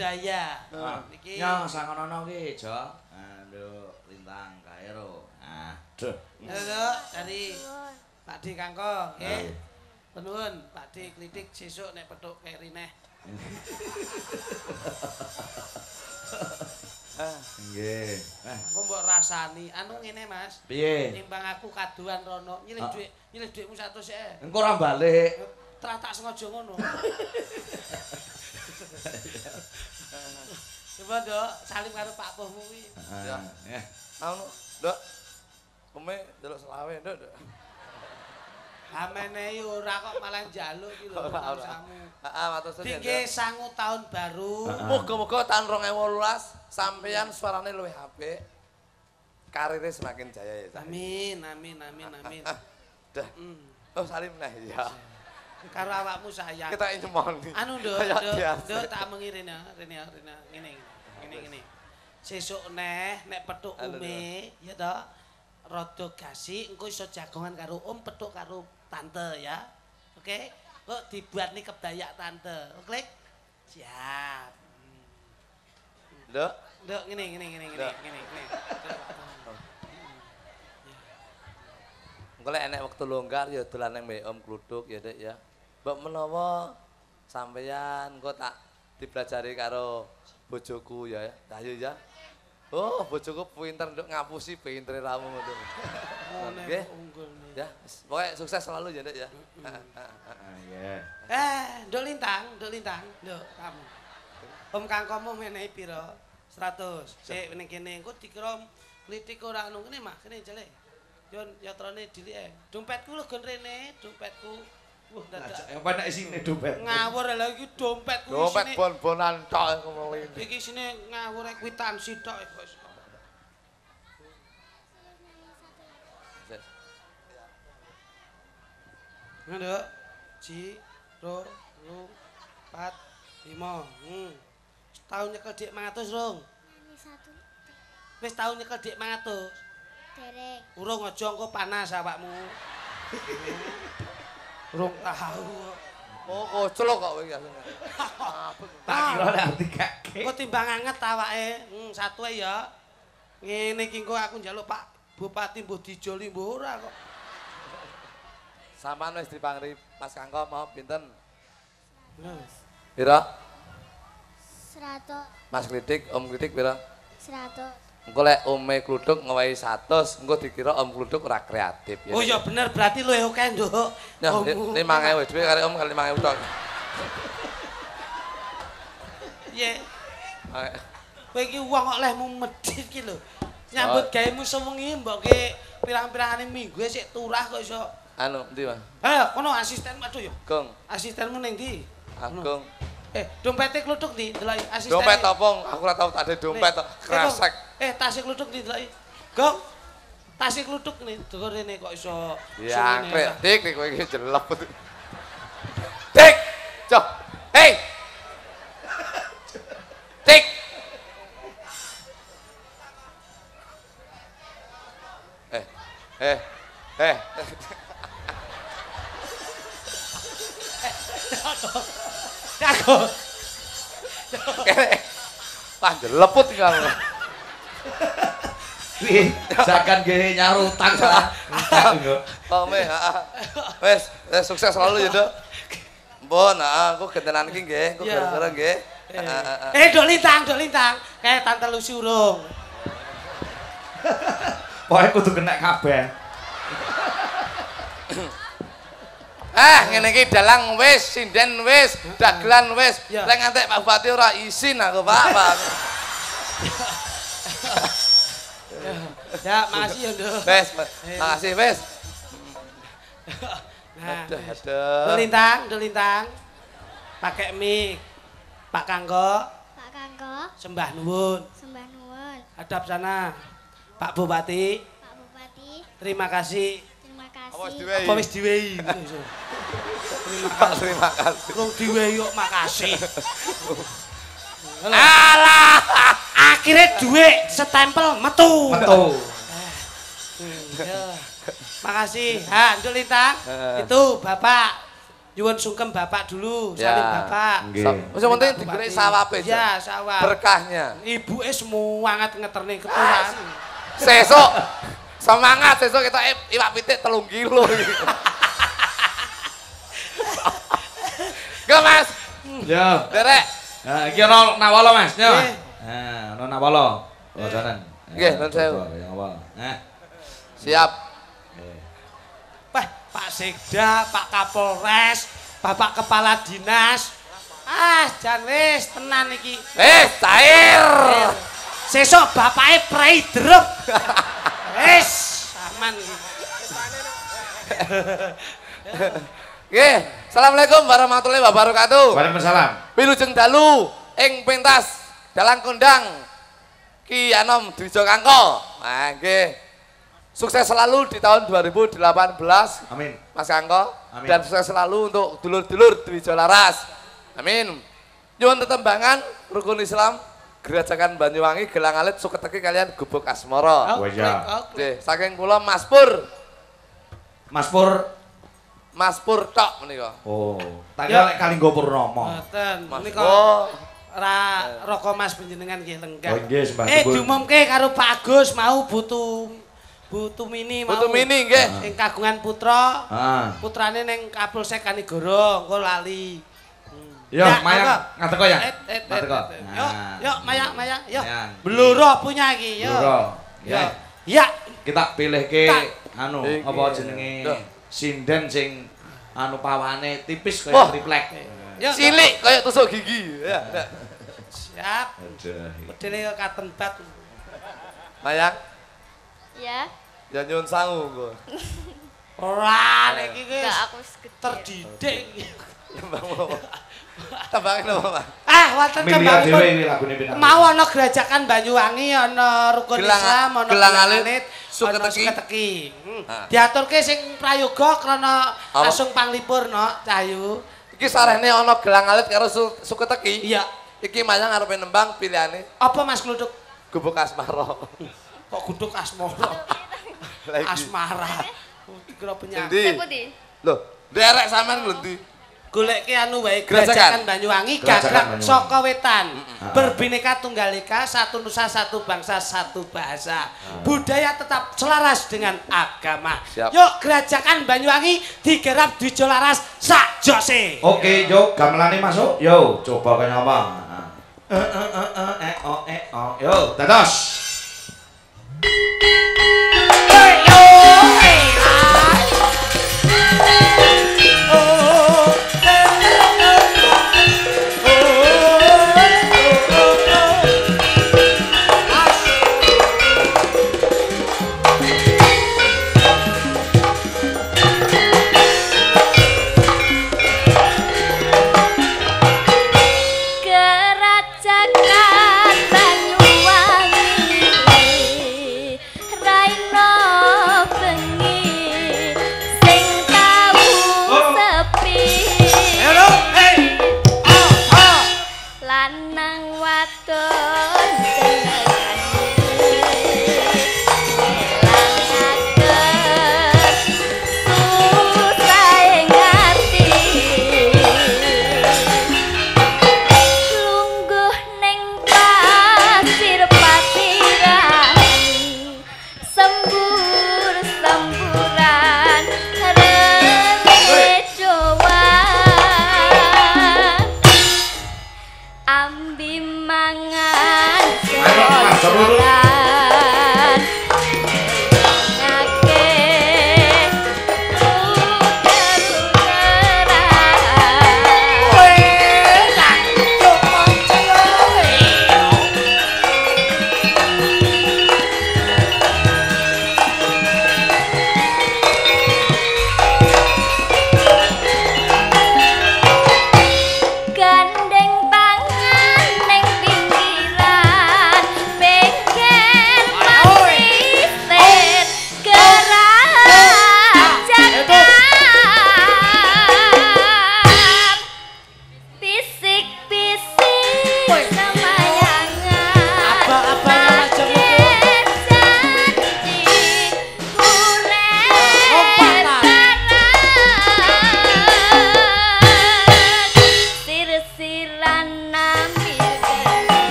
Budaya. Niki Nyong sangono ki, Jo. Aduh, lintang kairo. Aduh. Halo, dari Pak Di Kangko, nggih. Penuhun, Pak Di klitik sesuk nek petuk keri neh. Nggih. Eh, Engko mbok rasani. Anu ngene, Mas. piye? Timbang aku kaduan rono, nyilih Ah. dhuwit, nyilih dhuwitmu 100 e. Engko ora balik. Tratak sengaja ngono. Coba dok, salim karo Pak Pohmu kuwi. Ya. Anu, Dok. Kome delok selawe, Dok. Dok. Amene ora kok malah njaluk iki lho Ora, samu. Heeh, matur suwun. ya, Dok. sangu tahun baru. Muga-muga tahun 2018 sampeyan suarane luwih apik. Karirnya semakin jaya ya. Amin, amin, amin, amin. Dah. Hmm. Oh, salim nah ya. Karo awakmu sayang. Kita nyemoni. Anu nduk, Kayak nduk, biasa. nduk tak mengirin ya, rene ya, rene ngene ngene ngene. Sesuk neh nek petuk ume, ya toh. Rada gasi engko iso jagongan karo om petuk karo tante ya. Oke? Kok dibuat nih kebayak tante. Oke? Siap. Dok. Nduk ngene ngene ngene ngene ngene ngene. Engko lek enek wektu longgar ya dolan nang Om Kluduk ya, Dek ya. Mbok menawa sampeyan engko tak dipelajari karo bojoku ya. Dah yo ya. Oh, bojoku pinter nduk ngapusi pintere ramu ngono. Ngene Nggih. Ya, pokoke sukses selalu ya, Dek ya. ah. Eh, nduk lintang, nduk lintang, nduk kamu. Om kangkomu menehi pira? 100. Sik ning kene engko dikira klitik ora anu kene mah, kene jele. Yo yatrane dilike. Dompetku lho gon rene, dompetku. Wah, penak isine dompet. ngawur lha iki Dompet isine. bon-bonan tok ngono Iki isine ngawur e kwitansi tok e, Bos. Nduk. Ji, ro, lu, pat, lima. Hmm. Tahun nyekel dik 500, Rung. Wis tahun nyekel dik 500. derek Urung aja engko panas awakmu. Urung tahu. Oh, koclok kok kowe iki asline. Tak kira nek arti kake. Engko timbang anget awake. Hmm, satu ya. Ngene iki engko aku njaluk Pak Bupati mbuh dijoli mbuh ora kok. Saman wis dipangri Mas Kangko mau pinten? Pira? seratus Mas Klitik, Om Klitik pira? seratus Engko lek Ome Kluduk ngewahi 100, engko dikira Om Kluduk ora kreatif ya. Oh ya bener berarti luwih akeh, Nduk. Ya, Ommu. 5000 dhewe kare Om kali 5000 tok. Ye, Oke. kowe iki wong kok lehmu medhit iki lho. Nyambut gawe sewengi mbok ke pirang-pirangane minggu sik turah kok iso. Anu, ndi, Mas? Ayo, kono asisten aduh yo. Gong, Asistenmu ning ndi? Agung. Eh, dompete kluthuk ndi? Deloki asisten. Dompet apa? Aku ora tau tak ada dompet tok. Kresek. Eh, tasik kluthuk ndi deloki? Gong. Tasik kluthuk nih, tuh rene kok iso. Ya, kreatif nih kowe iki jelep. Dik. Cok. Hei. Dik. Eh. Eh. Eh. aku Pak geleput kalau Wih, seakan gaya nyaru utang lah. Pak Ume, oh, ah, ah. wes, wes sukses selalu ya dok. Bon, nah, ah. aku kentenan king nggih, aku yeah. gara-gara gaya. Eh, dok lintang, dok lintang, kayak tante lu surung. Pokoknya kudu tuh kena kabeh. Eh, ngene iki dalang wis, sinden wis, dagelan wis. Ya. Lek ngantek Pak Bupati ora izin aku, Pak. Pak. Ya, makasih ya, Dok. Wes, makasih wes. Nah, Aduh, Dok aduh. lintang, dok lintang. Pakai mic. Pak Kanggo, Pak Kangko sembah nuwun. sembah nuwun Hadap sana. Pak Bupati, Pak Bupati terima kasih. Terima Apa wis kasih diwehi? Apa wis diwehi? Terima kasih. Rung diwehi kok makasih. Alah, akhirnya duit setempel metu. Metu. Ya. Makasih. Ha, Nduk Lintang. Itu Bapak Nyuwun sungkem Bapak dulu, Ya. salim Bapak. Nggih. Wis penting Bupati. sawape. Jan. Ya, sawah. Berkahnya. Ibuke semangat ngeterne ketuaan. Sesuk semangat sesuk kita iwak pitik telung kilo. Gak mas, Ya. derek. Nah, iki ana nawala Mas. Nggih. Nah, ana nawala. Wajanan. Nggih, nun sewu. Ya. Nah. Siap. Wah, Pak Sekda, Pak Kapolres, Bapak Kepala Dinas. Ah, jan wis tenan iki. Eh, cair. Sesuk bapake prei drep. Wis, aman. Nggih, Assalamualaikum warahmatullahi wabarakatuh. Waalaikumsalam. Wilujeng dalu ing pentas dalang kondang Ki Anom Dwijo Kangko. Nah, nggih. Sukses selalu di tahun 2018 Amin. Mas Kangko Amin. dan sukses selalu untuk dulur-dulur Dwijo Laras. Amin. Nyuwun tetembangan rukun Islam Gerajakan Banyuwangi Gelang Alit Suketeki kalian Gubuk Asmoro. Wajah. Oke, saking kula Mas Pur, Mas Pur. Mas Pur tok menika. Oh, tak Ya. kira lek Kalinggo Purnomo. Mboten, Mas menika Oh, ra roko Mas panjenengan nggih lenggah. Oh, nggih, sembah Eh diumumke karo Pak Agus mau butuh butuh mini mau. Butuh mini nggih. Ing kagungan putra. Ah. Putrane ning Kapolsek Kanigoro, engko lali. Yo, ya, Maya, ngateko ya? Eh, eh, eh, Ngata. Yo, yo, Maya, Maya, yo. Bluro punya iki, yo. Bluro, ya. Ya. Kita pilihke anu, apa jenenge sinden sing anu pawane tipis kaya oh. triplek. Yo, Silik kayak tusuk gigi. Ya. Siap. Ada. katembat. Mayang. Ya. Ya nyuwun sangu gue. Ora nek iki. Enggak aku segede. Terdidik. Mbak. Tembangin apa, Pak? Ah, wonten kembang dhewe iki lagune pinang. Mau ana gerajakan Banyuwangi, ana rukun Gelang- Islam, ana gelang alit, suketeki. suketeki. Hmm. Ah. Diaturke sing prayoga krana Apa? asung panglipur no, Cahyu. Iki sarehne ana gelang alit karo su suketeki. Iya. Iki mayang arepe nembang pilihane Apa Mas Gluduk? gubuk asmara. Kok guduk asmara? Lagi. Asmara. Dikira penyakit. Endi? Loh, derek sampean lho ndi? Goleke anu wae Gerajakan. gerajakan Banyuwangi gagrak saka wetan. Berbineka tunggal ika, satu nusa, satu bangsa, satu bahasa. Budaya tetap selaras dengan agama. Yuk gerajakan Banyuwangi digarap Dwijo Laras sak jose. Oke, yo gamelane masuk. Yo, coba kaya apa? Eh eh eh eh oh eh oh. Yo, dados. Kerajakan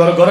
গর গর